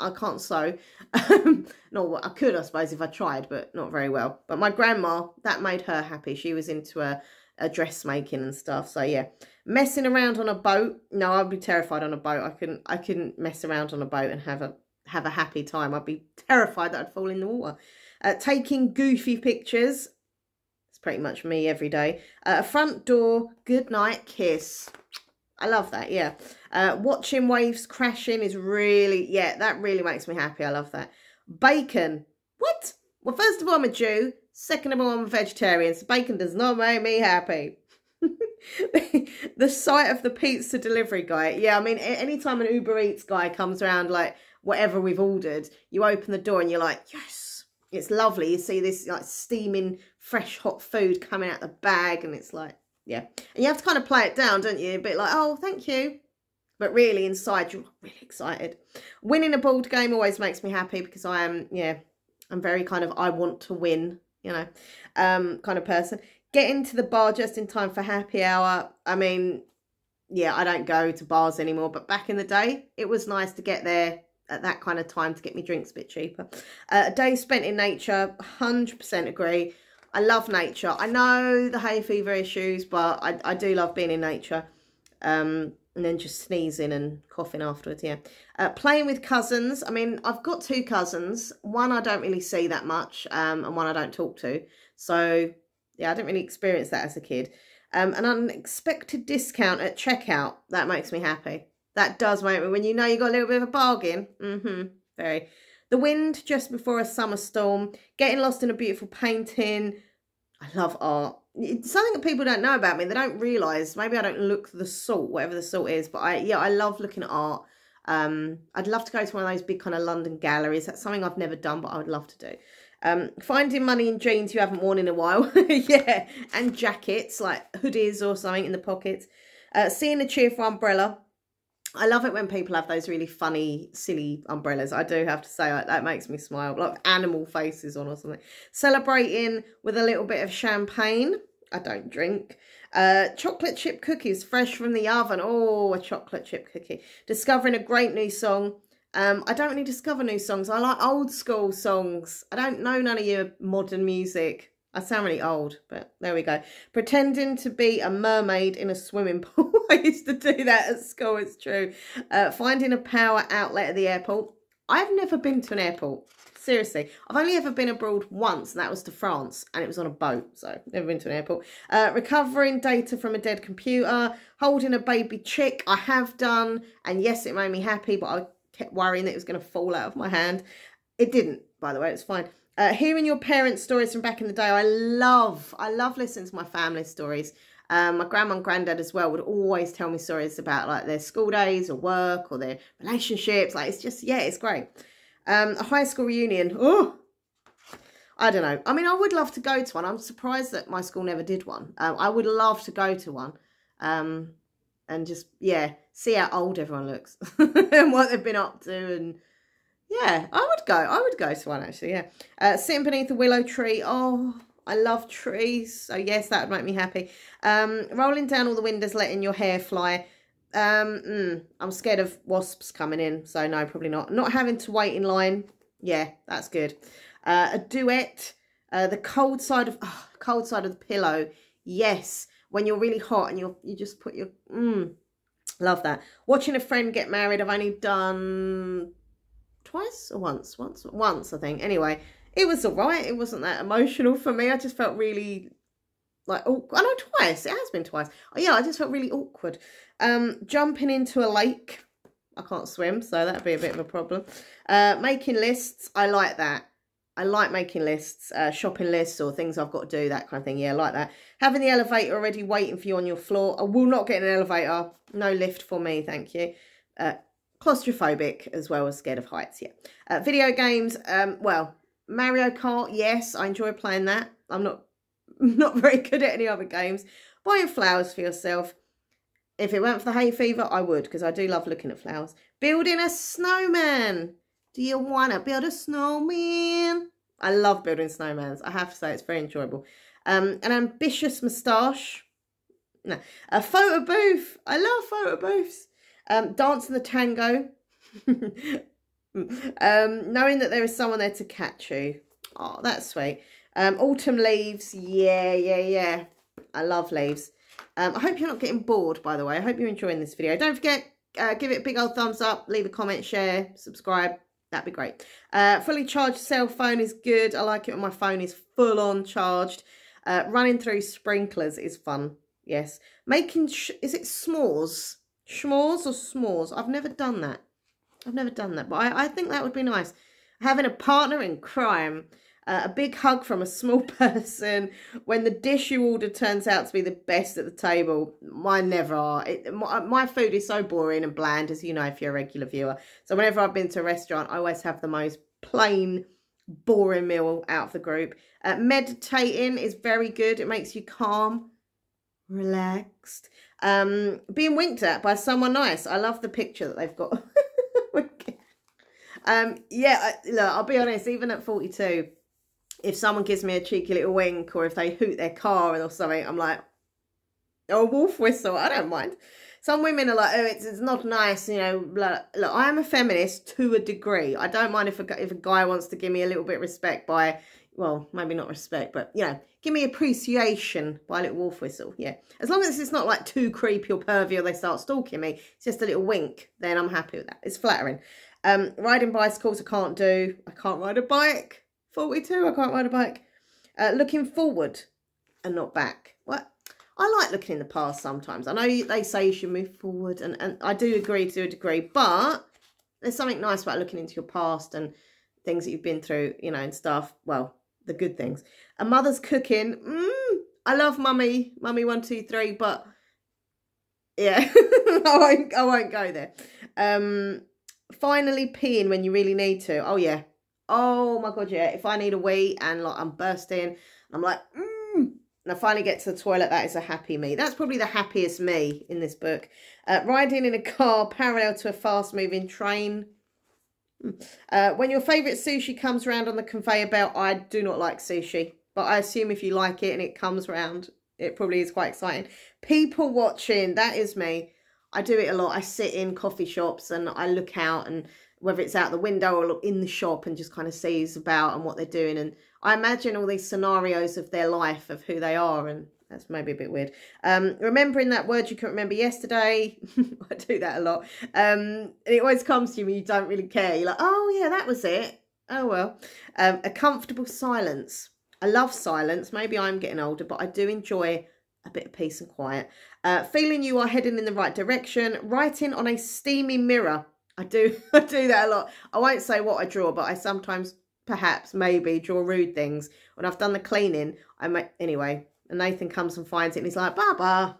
I can't sew. no, I could, I suppose, if I tried, but not very well. But my grandma, that made her happy. She was into a, a dressmaking and stuff. So yeah, messing around on a boat. No, I'd be terrified on a boat. I couldn't. I couldn't mess around on a boat and have a have a happy time. I'd be terrified that I'd fall in the water. Uh, taking goofy pictures. It's pretty much me every day. Uh, a front door. Good night kiss. I love that, yeah. Uh, watching waves crashing is really, yeah, that really makes me happy. I love that. Bacon. What? Well, first of all, I'm a Jew. Second of all, I'm a vegetarian. So bacon does not make me happy. the sight of the pizza delivery guy. Yeah, I mean, anytime an Uber Eats guy comes around, like whatever we've ordered, you open the door and you're like, yes, it's lovely. You see this like steaming, fresh, hot food coming out the bag, and it's like, yeah. And you have to kind of play it down, don't you? A bit like, oh, thank you. But really, inside, you're really excited. Winning a board game always makes me happy because I am, yeah, I'm very kind of, I want to win, you know, um, kind of person. Getting to the bar just in time for happy hour. I mean, yeah, I don't go to bars anymore, but back in the day, it was nice to get there at that kind of time to get me drinks a bit cheaper. Uh, a day spent in nature, 100% agree. I love nature. I know the hay fever issues, but I, I do love being in nature. Um, and then just sneezing and coughing afterwards, yeah. Uh, playing with cousins. I mean, I've got two cousins. One I don't really see that much, um, and one I don't talk to. So, yeah, I didn't really experience that as a kid. Um, an unexpected discount at checkout. That makes me happy. That does make me, when you know you got a little bit of a bargain. Mm-hmm, very. The wind just before a summer storm, getting lost in a beautiful painting. I love art. It's something that people don't know about me. They don't realise. Maybe I don't look the salt, whatever the salt is. But I, yeah, I love looking at art. Um, I'd love to go to one of those big kind of London galleries. That's something I've never done, but I would love to do. Um, finding money in jeans you haven't worn in a while. yeah, and jackets, like hoodies or something in the pockets. Uh, seeing a cheerful umbrella. I love it when people have those really funny, silly umbrellas. I do have to say, that makes me smile. Like animal faces on or something. Celebrating with a little bit of champagne. I don't drink. Uh, chocolate chip cookies fresh from the oven. Oh, a chocolate chip cookie. Discovering a great new song. Um, I don't really discover new songs. I like old school songs. I don't know none of your modern music. I sound really old, but there we go. Pretending to be a mermaid in a swimming pool. I used to do that at school, it's true. Uh, finding a power outlet at the airport. I've never been to an airport. Seriously, I've only ever been abroad once, and that was to France, and it was on a boat, so never been to an airport. Uh, recovering data from a dead computer, holding a baby chick, I have done, and yes, it made me happy, but I kept worrying that it was going to fall out of my hand. It didn't, by the way, it's fine. Uh, hearing your parents' stories from back in the day, I love, I love listening to my family stories. Um, my grandma and granddad as well would always tell me stories about like their school days or work or their relationships. Like it's just, yeah, it's great. Um, a high school reunion. Oh, I don't know. I mean, I would love to go to one. I'm surprised that my school never did one. Um, I would love to go to one. Um, and just, yeah, see how old everyone looks and what they've been up to. And yeah, I would go. I would go to one actually, yeah. Uh, sitting beneath a willow tree. Oh, I love trees. So yes, that would make me happy. Um, rolling down all the windows, letting your hair fly. Um, mm, I'm scared of wasps coming in, so no, probably not. Not having to wait in line. Yeah, that's good. Uh, a duet. Uh, the cold side of oh, cold side of the pillow. Yes, when you're really hot and you you just put your mm, love that. Watching a friend get married. I've only done twice or once, once, once I think. Anyway, it was alright. It wasn't that emotional for me. I just felt really like oh I know twice. It has been twice. Oh, yeah, I just felt really awkward. Um, jumping into a lake. I can't swim, so that'd be a bit of a problem. Uh, making lists. I like that. I like making lists, uh, shopping lists or things I've got to do, that kind of thing. Yeah, I like that. Having the elevator already waiting for you on your floor. I will not get an elevator. No lift for me, thank you. Uh, claustrophobic as well as scared of heights, yeah. Uh, video games, um, well, Mario Kart, yes, I enjoy playing that. I'm not not very good at any other games. Buying flowers for yourself. If it weren't for the hay fever, I would, because I do love looking at flowers. Building a snowman. Do you want to build a snowman? I love building snowmans. I have to say, it's very enjoyable. Um, an ambitious moustache. No. A photo booth. I love photo booths. Um, dancing the tango. um, knowing that there is someone there to catch you. Oh, that's sweet. Um, autumn leaves. Yeah, yeah, yeah. I love leaves. Um, I hope you're not getting bored, by the way. I hope you're enjoying this video. Don't forget, uh, give it a big old thumbs up, leave a comment, share, subscribe. That'd be great. Uh, fully charged cell phone is good. I like it when my phone is full on charged. Uh, running through sprinklers is fun. Yes. Making, is it s'mores? S'mores or s'mores? I've never done that. I've never done that, but I, I think that would be nice. Having a partner in crime uh, a big hug from a small person when the dish you order turns out to be the best at the table. Mine never are. It, my, my, food is so boring and bland, as you know, if you're a regular viewer. So whenever I've been to a restaurant, I always have the most plain, boring meal out of the group. Uh, meditating is very good. It makes you calm, relaxed. Um, being winked at by someone nice. I love the picture that they've got. um, yeah, look, I'll be honest, even at 42, if someone gives me a cheeky little wink or if they hoot their car or something, I'm like, oh, wolf whistle, I don't mind. Some women are like, oh, it's, it's not nice, you know. Look, look, I am a feminist to a degree. I don't mind if a, if a guy wants to give me a little bit of respect by, well, maybe not respect, but, you know, give me appreciation by a little wolf whistle, yeah. As long as it's not like too creepy or pervy or they start stalking me, it's just a little wink, then I'm happy with that. It's flattering. Um, riding bicycles I can't do. I can't ride a bike. 42, I can't ride a bike. Uh, looking forward and not back. What? I like looking in the past sometimes. I know they say you should move forward, and, and I do agree to a degree, but there's something nice about looking into your past and things that you've been through, you know, and stuff. Well, the good things. A mother's cooking. Mm, I love mummy, mummy one, two, three, but yeah, I won't, I won't go there. Um, finally peeing when you really need to. Oh yeah, oh my god, yeah, if I need a wee and like I'm bursting, I'm like, mm, and I finally get to the toilet, that is a happy me. That's probably the happiest me in this book. Uh, riding in a car parallel to a fast moving train. Uh, when your favourite sushi comes around on the conveyor belt, I do not like sushi. But I assume if you like it and it comes around, it probably is quite exciting. People watching, that is me. I do it a lot. I sit in coffee shops and I look out and whether it's out the window or in the shop and just kind of sees about and what they're doing. And I imagine all these scenarios of their life, of who they are. And That's maybe a bit weird. Um, remembering that word you couldn't remember yesterday. I do that a lot. Um, and it always comes to you when you don't really care. You're like, oh yeah, that was it. Oh well. Um, a comfortable silence. I love silence. Maybe I'm getting older, but I do enjoy a bit of peace and quiet. Uh, feeling you are heading in the right direction. Writing on a steamy mirror. I do I do that a lot. I won't say what I draw, but I sometimes perhaps maybe draw rude things. When I've done the cleaning, I might anyway, and Nathan comes and finds it and he's like, Baba.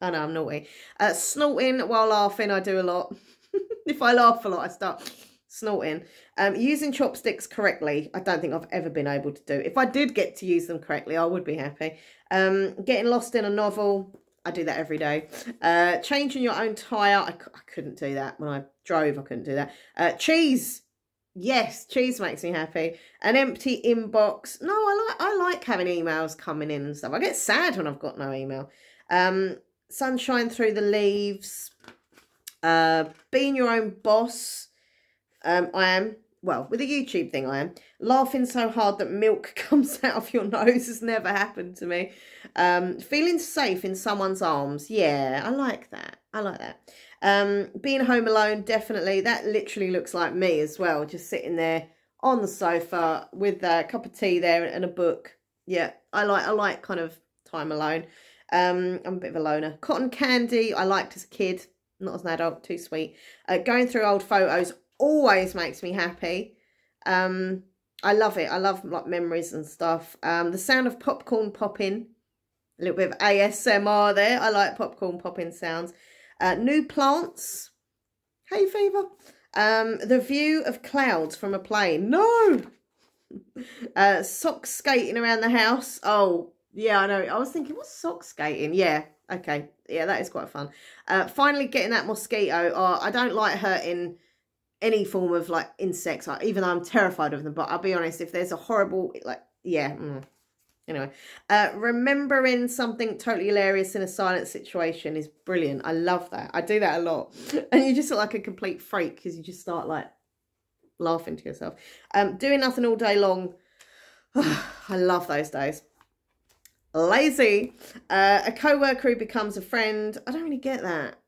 I know I'm naughty. Uh, snorting while laughing, I do a lot. if I laugh a lot, I start snorting. Um, using chopsticks correctly, I don't think I've ever been able to do. If I did get to use them correctly, I would be happy. Um, getting lost in a novel, I do that every day. Uh, changing your own tyre, I, I couldn't do that. When I drove, I couldn't do that. Uh, cheese, Yes, cheese makes me happy. An empty inbox. No, I like I like having emails coming in and stuff. I get sad when I've got no email. Um, sunshine through the leaves. Uh, being your own boss. Um, I am well with a YouTube thing. I am laughing so hard that milk comes out of your nose has never happened to me. Um, feeling safe in someone's arms. Yeah, I like that. I like that. Um, being home alone, definitely. That literally looks like me as well. Just sitting there on the sofa with a cup of tea there and a book. Yeah, I like I like kind of time alone. Um, I'm a bit of a loner. Cotton candy, I liked as a kid. Not as an adult, too sweet. Uh, going through old photos always makes me happy. Um, I love it. I love like memories and stuff. Um, the sound of popcorn popping. A little bit of ASMR there. I like popcorn popping sounds. Uh, new plants. Hey, fever. Um, the view of clouds from a plane. No. Uh, sock skating around the house. Oh, yeah, I know. I was thinking, what's sock skating? Yeah, okay. Yeah, that is quite fun. Uh, finally getting that mosquito. Oh, I don't like hurting any form of like insects, even though I'm terrified of them. But I'll be honest, if there's a horrible, like, yeah, mm, Anyway, uh, remembering something totally hilarious in a silent situation is brilliant. I love that. I do that a lot. And you just look like a complete freak because you just start like laughing to yourself. Um, doing nothing all day long. I love those days. Lazy. Uh, a co-worker who becomes a friend. I don't really get that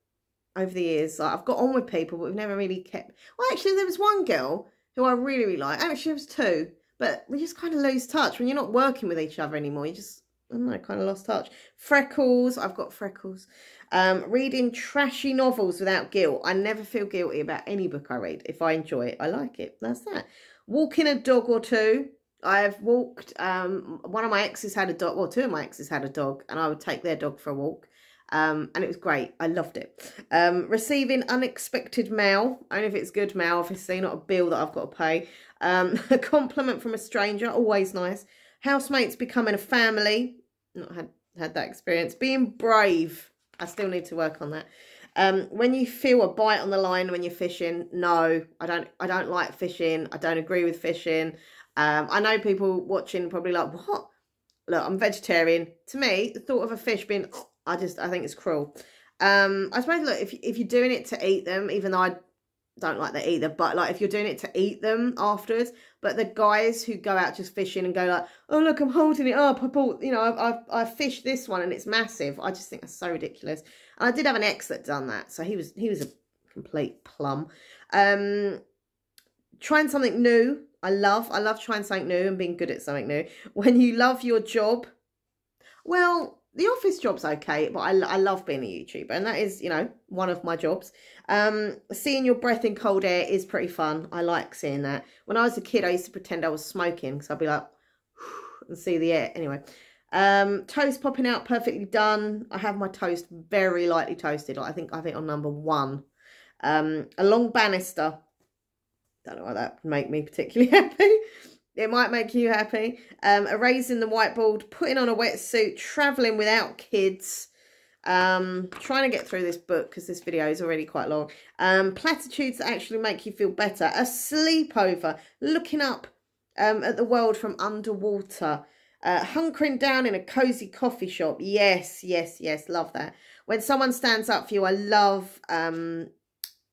over the years. Like, I've got on with people, but we've never really kept... Well, actually, there was one girl who I really, really like. Actually, there was two. But we just kind of lose touch when you're not working with each other anymore. You just, I don't know, kind of lost touch. Freckles, I've got freckles. Um, reading trashy novels without guilt. I never feel guilty about any book I read. If I enjoy it, I like it. That's that. Walking a dog or two. I've walked, um, one of my exes had a dog, well, two of my exes had a dog, and I would take their dog for a walk. Um, and it was great. I loved it. Um, receiving unexpected mail, only if it's good mail, obviously, not a bill that I've got to pay. Um, a compliment from a stranger, always nice. Housemates becoming a family, not had, had that experience. Being brave, I still need to work on that. Um, when you feel a bite on the line when you're fishing, no, I don't. I don't like fishing. I don't agree with fishing. Um, I know people watching probably like, what? Look, I'm vegetarian. To me, the thought of a fish being, I just, I think it's cruel. Um, I suppose, look, if, if you're doing it to eat them, even though I don't like that either, but like if you're doing it to eat them afterwards, but the guys who go out just fishing and go like, oh look, I'm holding it up. I bought, you know, I've, I've, fished this one and it's massive. I just think that's so ridiculous. And I did have an ex that done that. So he was, he was a complete plum. Um, trying something new. I love, I love trying something new and being good at something new. When you love your job, well, the office job's okay, but I, I love being a YouTuber, and that is, you know, one of my jobs. Um, seeing your breath in cold air is pretty fun. I like seeing that. When I was a kid, I used to pretend I was smoking, because I'd be like, and see the air. Anyway, um, toast popping out, perfectly done. I have my toast very lightly toasted. I think I have it on number one. Um, a long banister. Don't know why that would make me particularly happy. It might make you happy. Um, erasing the whiteboard, putting on a wetsuit, travelling without kids. Um, trying to get through this book because this video is already quite long. Um, platitudes that actually make you feel better. A sleepover, looking up um, at the world from underwater. Uh, hunkering down in a cozy coffee shop. Yes, yes, yes. Love that. When someone stands up for you, I love um,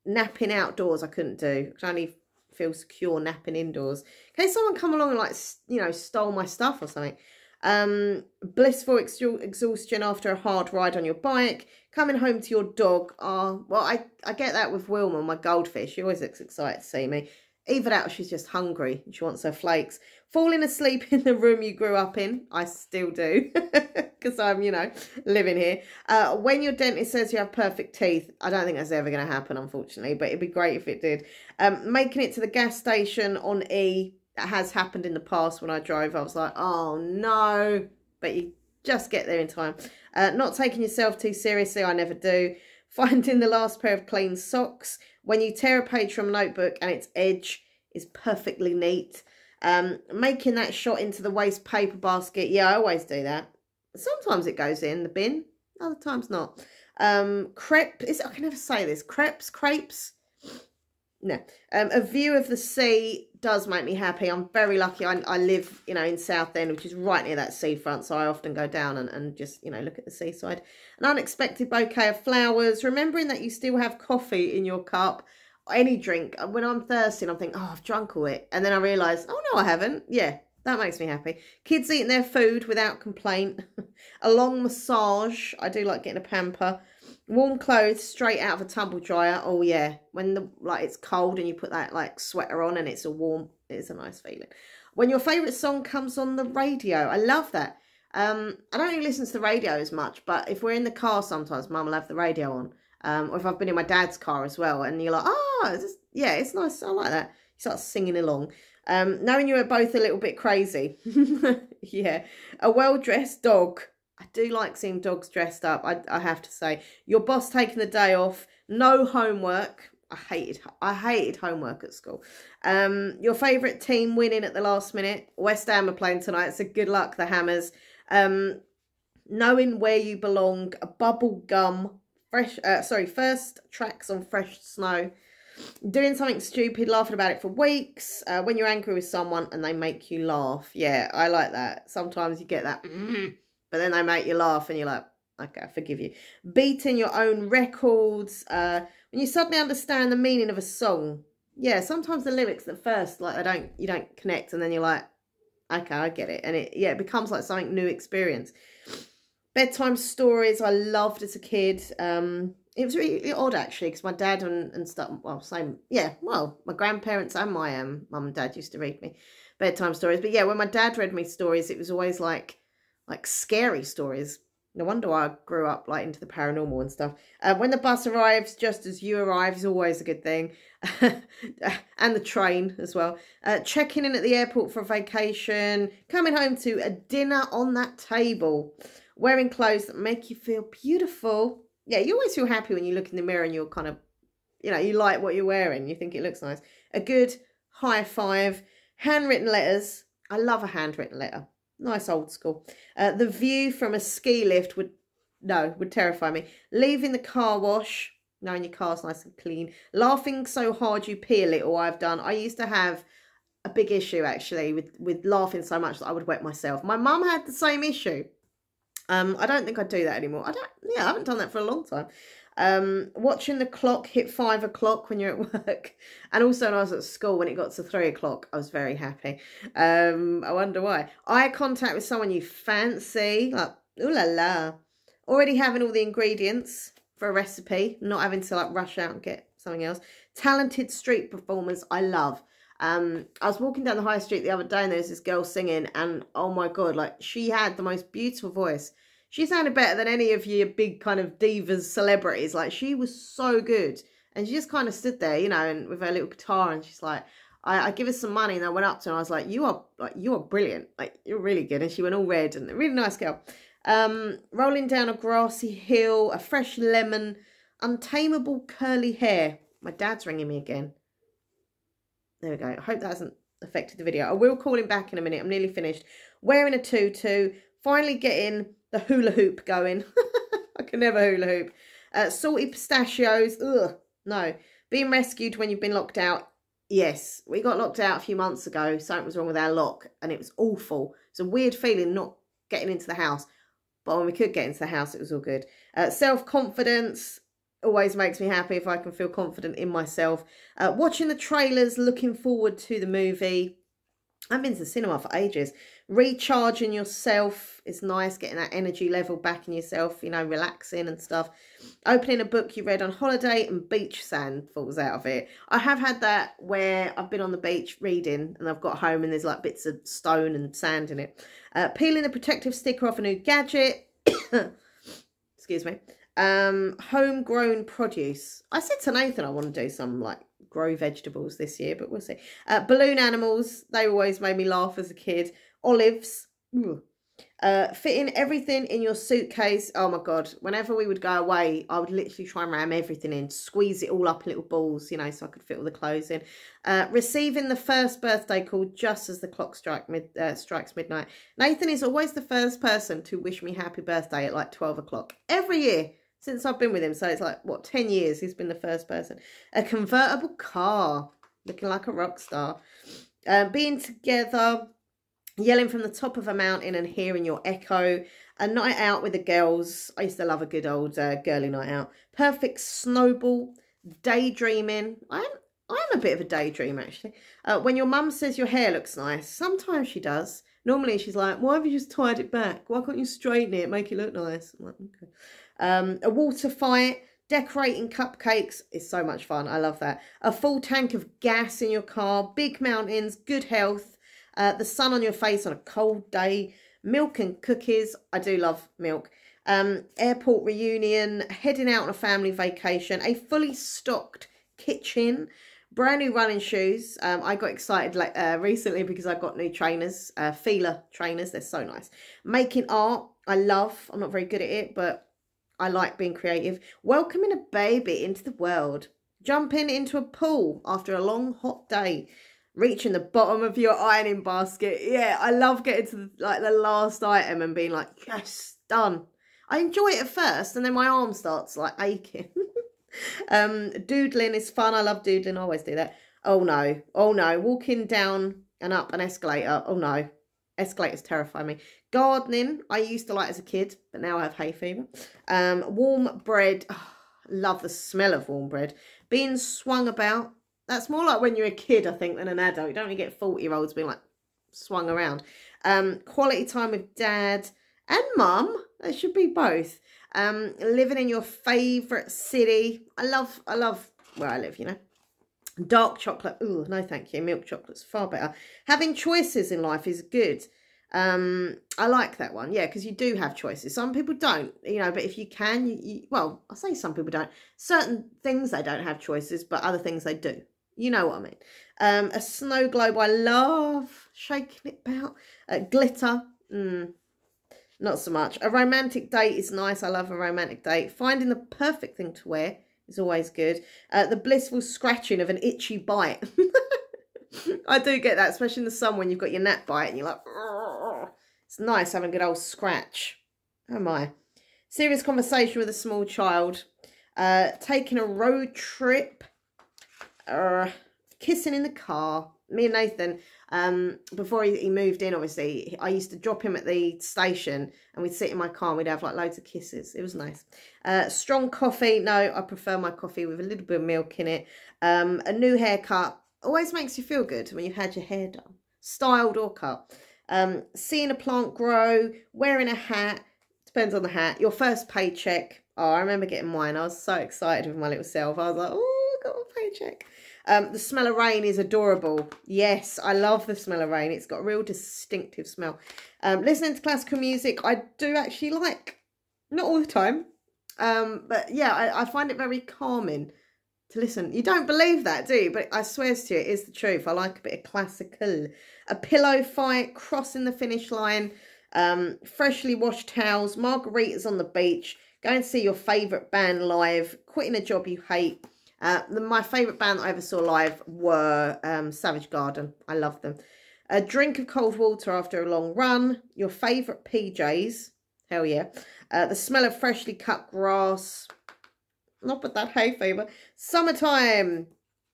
napping outdoors. I couldn't do. I only feel secure napping indoors. In case someone come along and like, you know, stole my stuff or something. Um, blissful exhaustion after a hard ride on your bike. Coming home to your dog. Oh, well, I, I get that with Wilma, my goldfish. She always looks excited to see me. Either that or she's just hungry she wants her flakes. Falling asleep in the room you grew up in. I still do. Because I'm, you know, living here. Uh, when your dentist says you have perfect teeth. I don't think that's ever going to happen, unfortunately. But it'd be great if it did. Um, making it to the gas station on E. That has happened in the past when I drove. I was like, oh no. But you just get there in time. Uh, not taking yourself too seriously. I never do. Finding the last pair of clean socks. When you tear a page from a notebook and its edge is perfectly neat. Um, making that shot into the waste paper basket. Yeah, I always do that. Sometimes it goes in the bin. Other times not. Um, crepe. Is, I can never say this. Crepes, crepes. No. Um, a view of the sea does make me happy. I'm very lucky. I, I live, you know, in Southend, which is right near that seafront. So I often go down and, and just, you know, look at the seaside. An unexpected bouquet of flowers. Remembering that you still have coffee in your cup. Any drink. When I'm thirsty and I'm thinking, oh, I've drunk all it. And then I realise, oh, no, I haven't. Yeah, that makes me happy. Kids eating their food without complaint. a long massage. I do like getting a pamper. Warm clothes straight out of a tumble dryer. Oh yeah, when the like it's cold and you put that like sweater on and it's a warm, it's a nice feeling. When your favourite song comes on the radio, I love that. Um, I don't really listen to the radio as much, but if we're in the car sometimes, Mum will have the radio on. Um, or if I've been in my dad's car as well, and you're like, oh, yeah, it's nice. I like that. You start singing along. Um, knowing you are both a little bit crazy. yeah. A well dressed dog I do like seeing dogs dressed up. I, I have to say, your boss taking the day off, no homework. I hated I hated homework at school. Um, your favourite team winning at the last minute. West Ham are playing tonight, so good luck, the Hammers. Um, knowing where you belong. A bubble gum. Fresh. Uh, sorry, first tracks on fresh snow. Doing something stupid, laughing about it for weeks. Uh, when you're angry with someone and they make you laugh. Yeah, I like that. Sometimes you get that. Mm but then they make you laugh and you're like, okay, I forgive you. Beating your own records. Uh, when you suddenly understand the meaning of a song. Yeah, sometimes the lyrics at first, like, they don't, you don't connect and then you're like, okay, I get it. And it, yeah, it becomes like something new experience. Bedtime stories I loved as a kid. Um, it was really odd actually because my dad and, and stuff, well, same, yeah, well, my grandparents and my um, mum and dad used to read me bedtime stories. But yeah, when my dad read me stories, it was always like, like scary stories. No wonder I grew up like into the paranormal and stuff. Uh, when the bus arrives, just as you arrive, is always a good thing. and the train as well. Uh, checking in at the airport for a vacation. Coming home to a dinner on that table. Wearing clothes that make you feel beautiful. Yeah, you always feel happy when you look in the mirror and you're kind of, you know, you like what you're wearing. You think it looks nice. A good high five. Handwritten letters. I love a handwritten letter. Nice old school. Uh, the view from a ski lift would, no, would terrify me. Leaving the car wash, knowing your car's nice and clean. Laughing so hard you pee a little, I've done. I used to have a big issue actually with, with laughing so much that I would wet myself. My mum had the same issue. Um, I don't think I do that anymore. I don't, yeah, I haven't done that for a long time. Um, watching the clock hit five o'clock when you're at work, and also when I was at school when it got to three o'clock, I was very happy. Um, I wonder why. Eye contact with someone you fancy, like ooh la la, already having all the ingredients for a recipe, not having to like rush out and get something else. Talented street performers, I love. Um, I was walking down the high street the other day and there was this girl singing, and oh my god, like she had the most beautiful voice she sounded better than any of your big kind of divas celebrities. Like she was so good. And she just kind of stood there, you know, and with her little guitar and she's like, I, I give her some money and I went up to her and I was like, You are like you are brilliant. Like you're really good. And she went all red and really nice girl. Um, rolling down a grassy hill, a fresh lemon, untamable curly hair. My dad's ringing me again. There we go. I hope that hasn't affected the video. I will call him back in a minute. I'm nearly finished. Wearing a tutu, finally getting the hula hoop going. I can never hula hoop. Uh, salty pistachios. Ugh, no. Being rescued when you've been locked out. Yes, we got locked out a few months ago. Something was wrong with our lock and it was awful. It's a weird feeling not getting into the house. But when we could get into the house, it was all good. Uh, Self-confidence always makes me happy if I can feel confident in myself. Uh, watching the trailers, looking forward to the movie. I've been to the cinema for ages. Recharging yourself is nice, getting that energy level back in yourself, you know, relaxing and stuff. Opening a book you read on holiday and beach sand falls out of it. I have had that where I've been on the beach reading and I've got home and there's like bits of stone and sand in it. Uh, peeling the protective sticker off a new gadget. Excuse me. Um, homegrown produce. I said to Nathan I want to do some like grow vegetables this year, but we'll see. Uh, balloon animals, they always made me laugh as a kid. Olives, uh, fitting everything in your suitcase. Oh my God, whenever we would go away, I would literally try and ram everything in, squeeze it all up in little balls, you know, so I could fit all the clothes in. Uh, receiving the first birthday call just as the clock strike mid, uh, strikes midnight. Nathan is always the first person to wish me happy birthday at like 12 o'clock every year since I've been with him. So it's like, what, 10 years he's been the first person. A convertible car, looking like a rock star. Uh, being together, yelling from the top of a mountain and hearing your echo. A night out with the girls. I used to love a good old uh, girly night out. Perfect snowball. Daydreaming. I'm, I'm a bit of a daydream, actually. Uh, when your mum says your hair looks nice, sometimes she does. Normally she's like, why have you just tied it back? Why can't you straighten it, make it look nice? I'm like, okay. Um, a water fight, decorating cupcakes is so much fun. I love that. A full tank of gas in your car, big mountains, good health, uh, the sun on your face on a cold day, milk and cookies. I do love milk. Um, airport reunion, heading out on a family vacation, a fully stocked kitchen, brand new running shoes. Um, I got excited like uh, recently because I got new trainers, uh, Fila trainers. They're so nice. Making art, I love. I'm not very good at it, but I like being creative. Welcoming a baby into the world. Jumping into a pool after a long hot day. Reaching the bottom of your ironing basket. Yeah, I love getting to the, like the last item and being like, yes, done. I enjoy it at first and then my arm starts like aching. um, doodling is fun. I love doodling. I always do that. Oh no. Oh no. Walking down and up an escalator. Oh no. Escalators terrify me. Gardening, I used to like as a kid, but now I have hay fever. Um, warm bread, oh, love the smell of warm bread. Being swung about, that's more like when you're a kid, I think, than an adult. You don't really get 40-year-olds being like swung around. Um, quality time with dad and mum, there should be both. Um, living in your favourite city. I love, I love where I live, you know. Dark chocolate, oh no thank you, milk chocolate's far better. Having choices in life is good. Um, I like that one, yeah, because you do have choices. Some people don't, you know, but if you can, you, you, well, I say some people don't. Certain things they don't have choices, but other things they do. You know what I mean. Um, a snow globe, I love shaking it about. Uh, glitter, mm, not so much. A romantic date is nice. I love a romantic date. Finding the perfect thing to wear is always good. Uh, the blissful scratching of an itchy bite. I do get that, especially in the sun when you've got your gnat bite and you're like, it's nice having a good old scratch. Oh my. Serious conversation with a small child. Uh, taking a road trip. Uh, kissing in the car. Me and Nathan, um, before he, he moved in, obviously, I used to drop him at the station and we'd sit in my car and we'd have like loads of kisses. It was nice. Uh, strong coffee. No, I prefer my coffee with a little bit of milk in it. Um, a new haircut always makes you feel good when you've had your hair done, styled or cut. Um, seeing a plant grow, wearing a hat, depends on the hat. Your first paycheck. Oh, I remember getting mine. I was so excited with my little self. I was like, oh, I got a paycheck. Um, the smell of rain is adorable. Yes, I love the smell of rain. It's got a real distinctive smell. Um, listening to classical music, I do actually like. Not all the time. Um, but yeah, I, I find it very calming to listen. You don't believe that, do you? But I swear to you, it is the truth. I like a bit of classical. A pillow fight, crossing the finish line, um, freshly washed towels, margaritas on the beach, going to see your favourite band live, quitting a job you hate. Uh, the, my favourite band that I ever saw live were um, Savage Garden. I love them. A drink of cold water after a long run. Your favourite PJs. Hell yeah. Uh, the smell of freshly cut grass not but that hay fever. Summertime.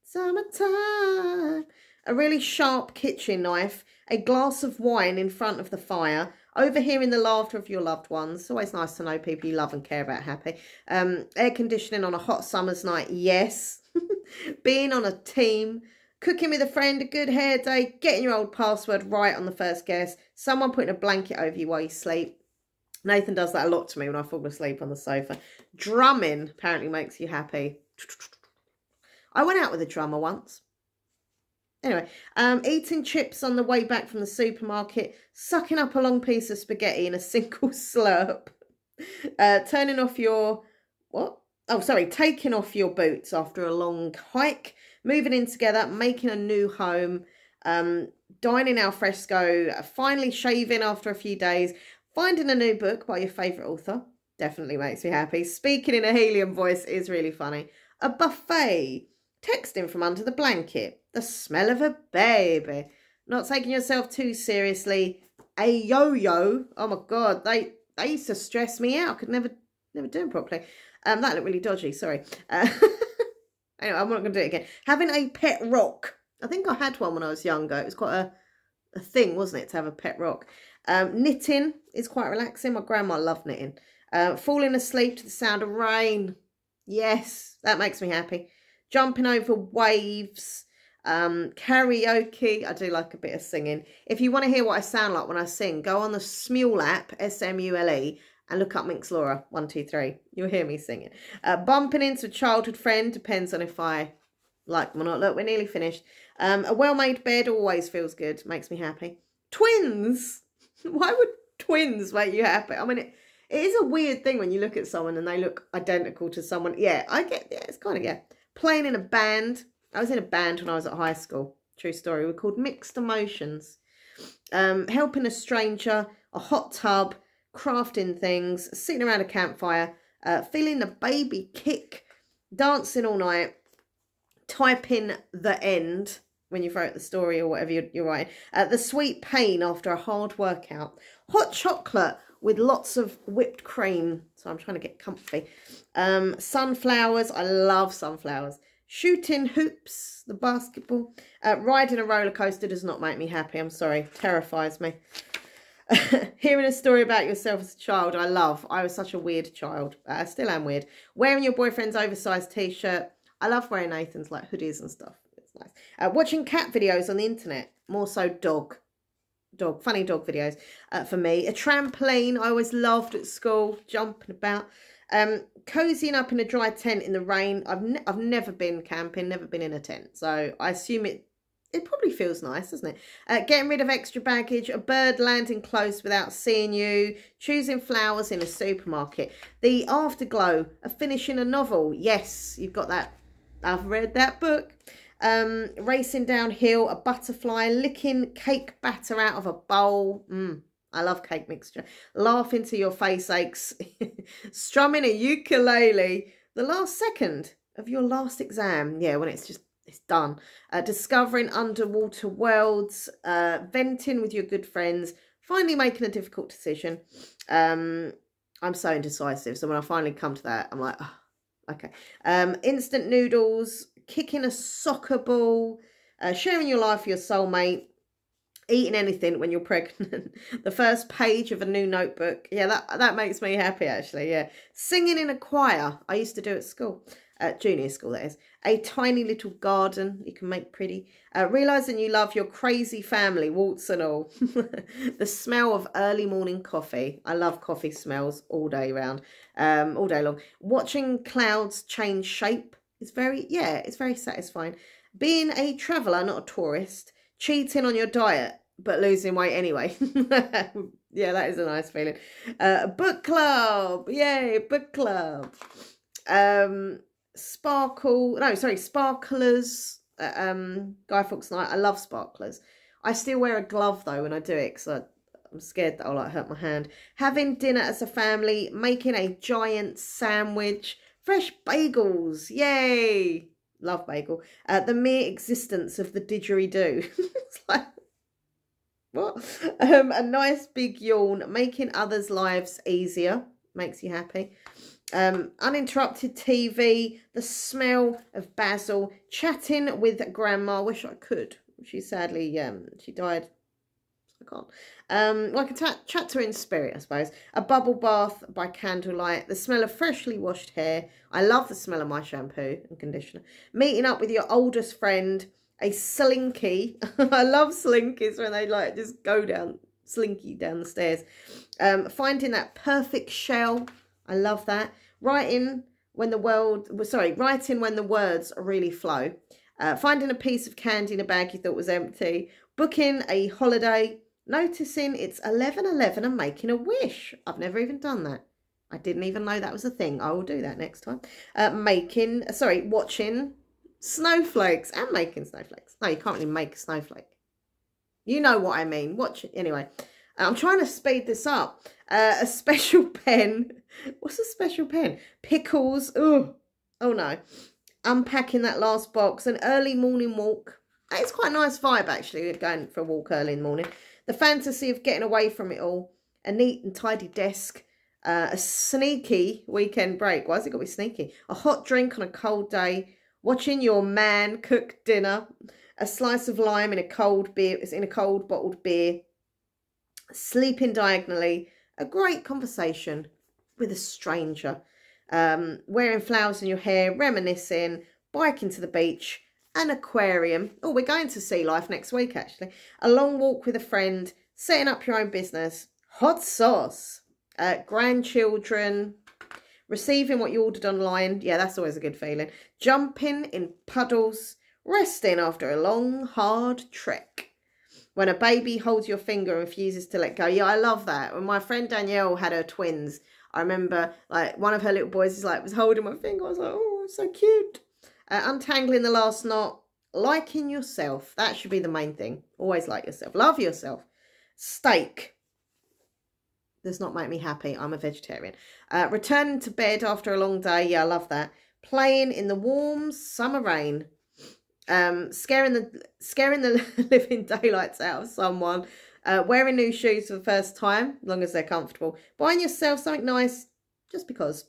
Summertime. A really sharp kitchen knife. A glass of wine in front of the fire. Overhearing the laughter of your loved ones. It's always nice to know people you love and care about happy. Um, air conditioning on a hot summer's night. Yes. Being on a team. cooking with a friend, a good hair day, getting your old password right on the first guess, someone putting a blanket over you while you sleep. Nathan does that a lot to me when I fall asleep on the sofa. Drumming apparently makes you happy. I went out with a drummer once. Anyway, um, eating chips on the way back from the supermarket, sucking up a long piece of spaghetti in a single slurp, uh, turning off your, what? Oh, sorry, taking off your boots after a long hike, moving in together, making a new home, um, dining al fresco, finally shaving after a few days, finding a new book by your favourite author, definitely makes me happy. Speaking in a helium voice is really funny. A buffet, texting from under the blanket, the smell of a baby, not taking yourself too seriously, a yo-yo. Oh my god, they they used to stress me out. I could never never do them properly. Um, that looked really dodgy. Sorry. Uh, anyway, I'm not going to do it again. Having a pet rock. I think I had one when I was younger. It was quite a a thing, wasn't it, to have a pet rock? Um, knitting is quite relaxing. My grandma loved knitting. Uh, falling asleep to the sound of rain. Yes, that makes me happy. Jumping over waves. Um, karaoke. I do like a bit of singing. If you want to hear what I sound like when I sing, go on the Smule app, S-M-U-L-E, and look up Minx Laura, 123. You'll hear me singing. Uh, bumping into a childhood friend. Depends on if I like them or not. Look, we're nearly finished. Um, a well-made bed always feels good. Makes me happy. Twins. Why would twins make you happy? I mean, it, it is a weird thing when you look at someone and they look identical to someone. Yeah, I get, yeah, it's kind of, yeah. Playing in a band. I was in a band when I was at high school. True story. We're called Mixed Emotions. Um, helping a stranger, a hot tub, crafting things, sitting around a campfire, uh, feeling the baby kick, dancing all night, typing the end when you write the story or whatever you're, you're writing. Uh, the sweet pain after a hard workout. Hot chocolate with lots of whipped cream. So I'm trying to get comfy. Um, sunflowers. I love sunflowers. Shooting hoops, the basketball. Uh, riding a roller coaster does not make me happy. I'm sorry. Terrifies me. Hearing a story about yourself as a child, I love. I was such a weird child. I still am weird. Wearing your boyfriend's oversized t-shirt. I love wearing Nathan's like hoodies and stuff nice. Uh, watching cat videos on the internet, more so dog. Dog, funny dog videos uh, for me. A trampoline, I always loved at school, jumping about. Um, cozying up in a dry tent in the rain. I've ne I've never been camping, never been in a tent, so I assume it it probably feels nice, doesn't it? Uh, getting rid of extra baggage, a bird landing close without seeing you, choosing flowers in a supermarket, the afterglow of finishing a novel. Yes, you've got that. I've read that book um, racing downhill, a butterfly, licking cake batter out of a bowl. Mm, I love cake mixture. Laughing till your face aches. Strumming a ukulele. The last second of your last exam. Yeah, when it's just it's done. Uh, discovering underwater worlds, uh, venting with your good friends, finally making a difficult decision. Um, I'm so indecisive. So when I finally come to that, I'm like, oh, okay. Um, instant noodles, kicking a soccer ball, uh, sharing your life with your soulmate, eating anything when you're pregnant, the first page of a new notebook. Yeah, that, that makes me happy, actually, yeah. Singing in a choir, I used to do at school, at junior school, that is. A tiny little garden you can make pretty. Uh, realising you love your crazy family, warts and all. the smell of early morning coffee. I love coffee smells all day round, um, all day long. Watching clouds change shape it's very, yeah, it's very satisfying. Being a traveller, not a tourist, cheating on your diet, but losing weight anyway. yeah, that is a nice feeling. Uh, book club, yay, book club. Um, sparkle, no, sorry, sparklers. Uh, um, Guy Fawkes Night. I love sparklers. I still wear a glove though when I do it because I'm scared that I'll like hurt my hand. Having dinner as a family, making a giant sandwich, Fresh bagels, yay! Love bagel. Uh, the mere existence of the didgeridoo. it's like, what? Um, a nice big yawn, making others' lives easier. Makes you happy. Um, uninterrupted TV, the smell of basil, chatting with grandma. Wish I could. She sadly, um, she died can't. Um, like a chat to her in spirit, I suppose. A bubble bath by candlelight. The smell of freshly washed hair. I love the smell of my shampoo and conditioner. Meeting up with your oldest friend. a slinky. I love slinkies when they like just go down, slinky down the stairs. Um, finding that perfect shell. I love that. Writing when the world, sorry, writing when the words really flow. Uh, finding a piece of candy in a bag you thought was empty. Booking a holiday. Noticing it's 11.11 and making a wish. I've never even done that. I didn't even know that was a thing. I will do that next time. Uh, making, sorry, watching snowflakes and making snowflakes. No, you can't really make a snowflake. You know what I mean. Watch it. Anyway, I'm trying to speed this up. Uh, a special pen. What's a special pen? Pickles. Oh, oh no. Unpacking that last box. An early morning walk. It's quite a nice vibe, actually, going for a walk early in the morning. The fantasy of getting away from it all. A neat and tidy desk. Uh, a sneaky weekend break. Why has it got to be sneaky? A hot drink on a cold day watching your man cook dinner, a slice of lime in a cold beer, in a cold bottled beer, sleeping diagonally, a great conversation with a stranger, um, wearing flowers in your hair, reminiscing, biking to the beach, an aquarium. Oh, we're going to sea life next week, actually. A long walk with a friend, setting up your own business, hot sauce, uh, grandchildren, Receiving what you ordered online, yeah, that's always a good feeling. Jumping in puddles, resting after a long, hard trek. When a baby holds your finger and refuses to let go. Yeah, I love that. When my friend Danielle had her twins, I remember like one of her little boys is like was holding my finger. I was like, oh, so cute. Uh, untangling the last knot, liking yourself. That should be the main thing. Always like yourself. Love yourself. Steak does not make me happy. I'm a vegetarian. Uh, returning to bed after a long day. Yeah, I love that. Playing in the warm summer rain. Um, scaring the scaring the living daylights out of someone. Uh, wearing new shoes for the first time, as long as they're comfortable. Buying yourself something nice, just because.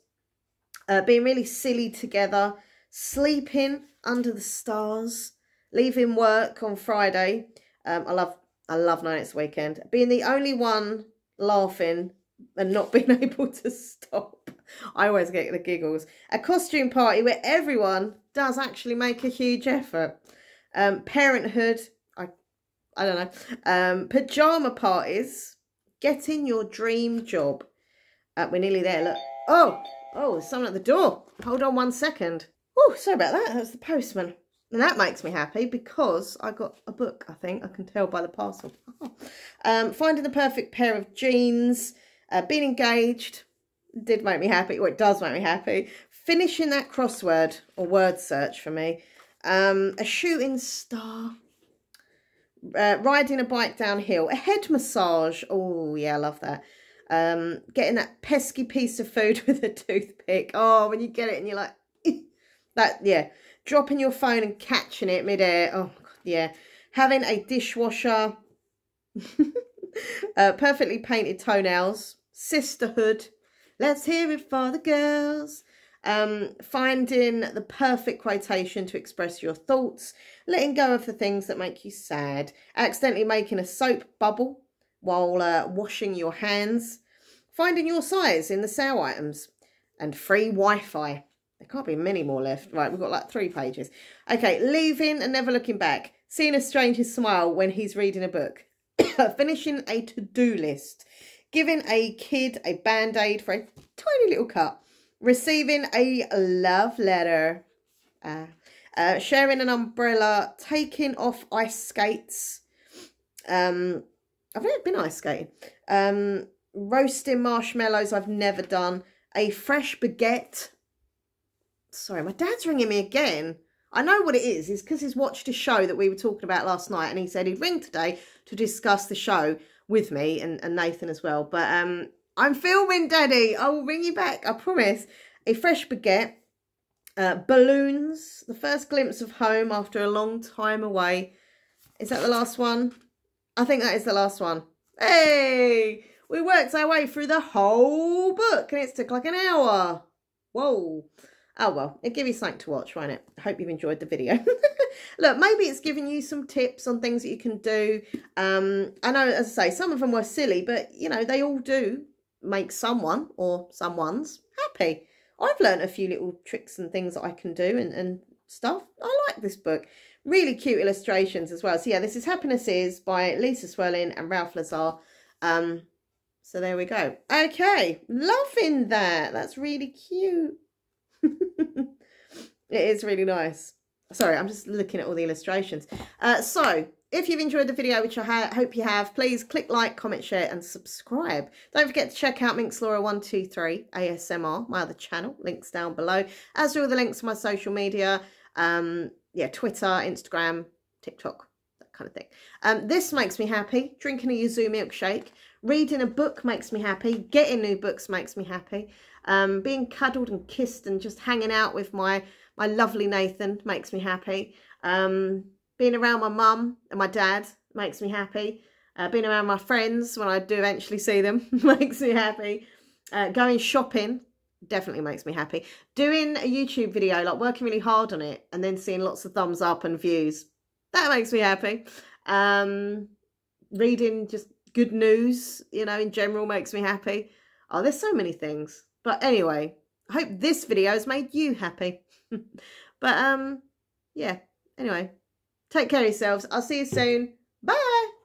Uh, being really silly together. Sleeping under the stars. Leaving work on Friday. Um, I love I love it's weekend. Being the only one laughing and not being able to stop. I always get the giggles. A costume party where everyone does actually make a huge effort. Um, parenthood, I, I don't know. Um, pajama parties, getting your dream job. Uh, we're nearly there. Look. Oh, oh, someone at the door. Hold on one second. Oh, sorry about that. That's the postman. And that makes me happy because I got a book, I think. I can tell by the parcel. um, finding the perfect pair of jeans. Uh, being engaged did make me happy. Well, it does make me happy. Finishing that crossword or word search for me. Um, a shooting star. Uh, riding a bike downhill. A head massage. Oh, yeah, I love that. Um, getting that pesky piece of food with a toothpick. Oh, when you get it and you're like, that, yeah dropping your phone and catching it midair. Oh, God, yeah. Having a dishwasher. uh, perfectly painted toenails. Sisterhood. Let's hear it for the girls. Um, finding the perfect quotation to express your thoughts. Letting go of the things that make you sad. Accidentally making a soap bubble while uh, washing your hands. Finding your size in the sale items. And free Wi-Fi. There can't be many more left. Right, we've got like three pages. Okay, leaving and never looking back. Seeing a stranger smile when he's reading a book. Finishing a to-do list. Giving a kid a band-aid for a tiny little cut. Receiving a love letter. Uh, uh, sharing an umbrella. Taking off ice skates. Um, I've never been ice skating. Um, roasting marshmallows I've never done. A fresh baguette sorry, my dad's ringing me again. I know what it is. It's because he's watched a show that we were talking about last night and he said he'd ring today to discuss the show with me and, and Nathan as well. But um, I'm filming, Daddy. I will ring you back. I promise. A fresh baguette. Uh, balloons. The first glimpse of home after a long time away. Is that the last one? I think that is the last one. Hey! We worked our way through the whole book and it took like an hour. Whoa. Oh well, it give you something to watch, won't it? I hope you've enjoyed the video. Look, maybe it's giving you some tips on things that you can do. Um, I know, as I say, some of them were silly, but, you know, they all do make someone or someone's happy. I've learned a few little tricks and things that I can do and, and stuff. I like this book. really cute illustrations as well. So yeah, this is Happiness Is by Lisa Swerling and Ralph Lazar. Um, so there we go. Okay, loving that. That's really cute. It is really nice. Sorry, I'm just looking at all the illustrations. Uh, so, if you've enjoyed the video, which I hope you have, please click like, comment, share and subscribe. Don't forget to check out Minxlaura123 ASMR, my other channel. Links down below. As are all the links to my social media. Um, yeah, Twitter, Instagram, TikTok, that kind of thing. Um, this makes me happy. Drinking a Yuzu milkshake. Reading a book makes me happy. Getting new books makes me happy. Um, being cuddled and kissed and just hanging out with my, my lovely Nathan makes me happy. Um, being around my mum and my dad makes me happy. Uh, being around my friends when I do eventually see them makes me happy. Uh, going shopping definitely makes me happy. Doing a YouTube video, like working really hard on it and then seeing lots of thumbs up and views, that makes me happy. Um, reading just good news, you know, in general makes me happy. Oh, there's so many things. But anyway, I hope this video has made you happy. but um, yeah, anyway, take care of yourselves. I'll see you soon. Bye.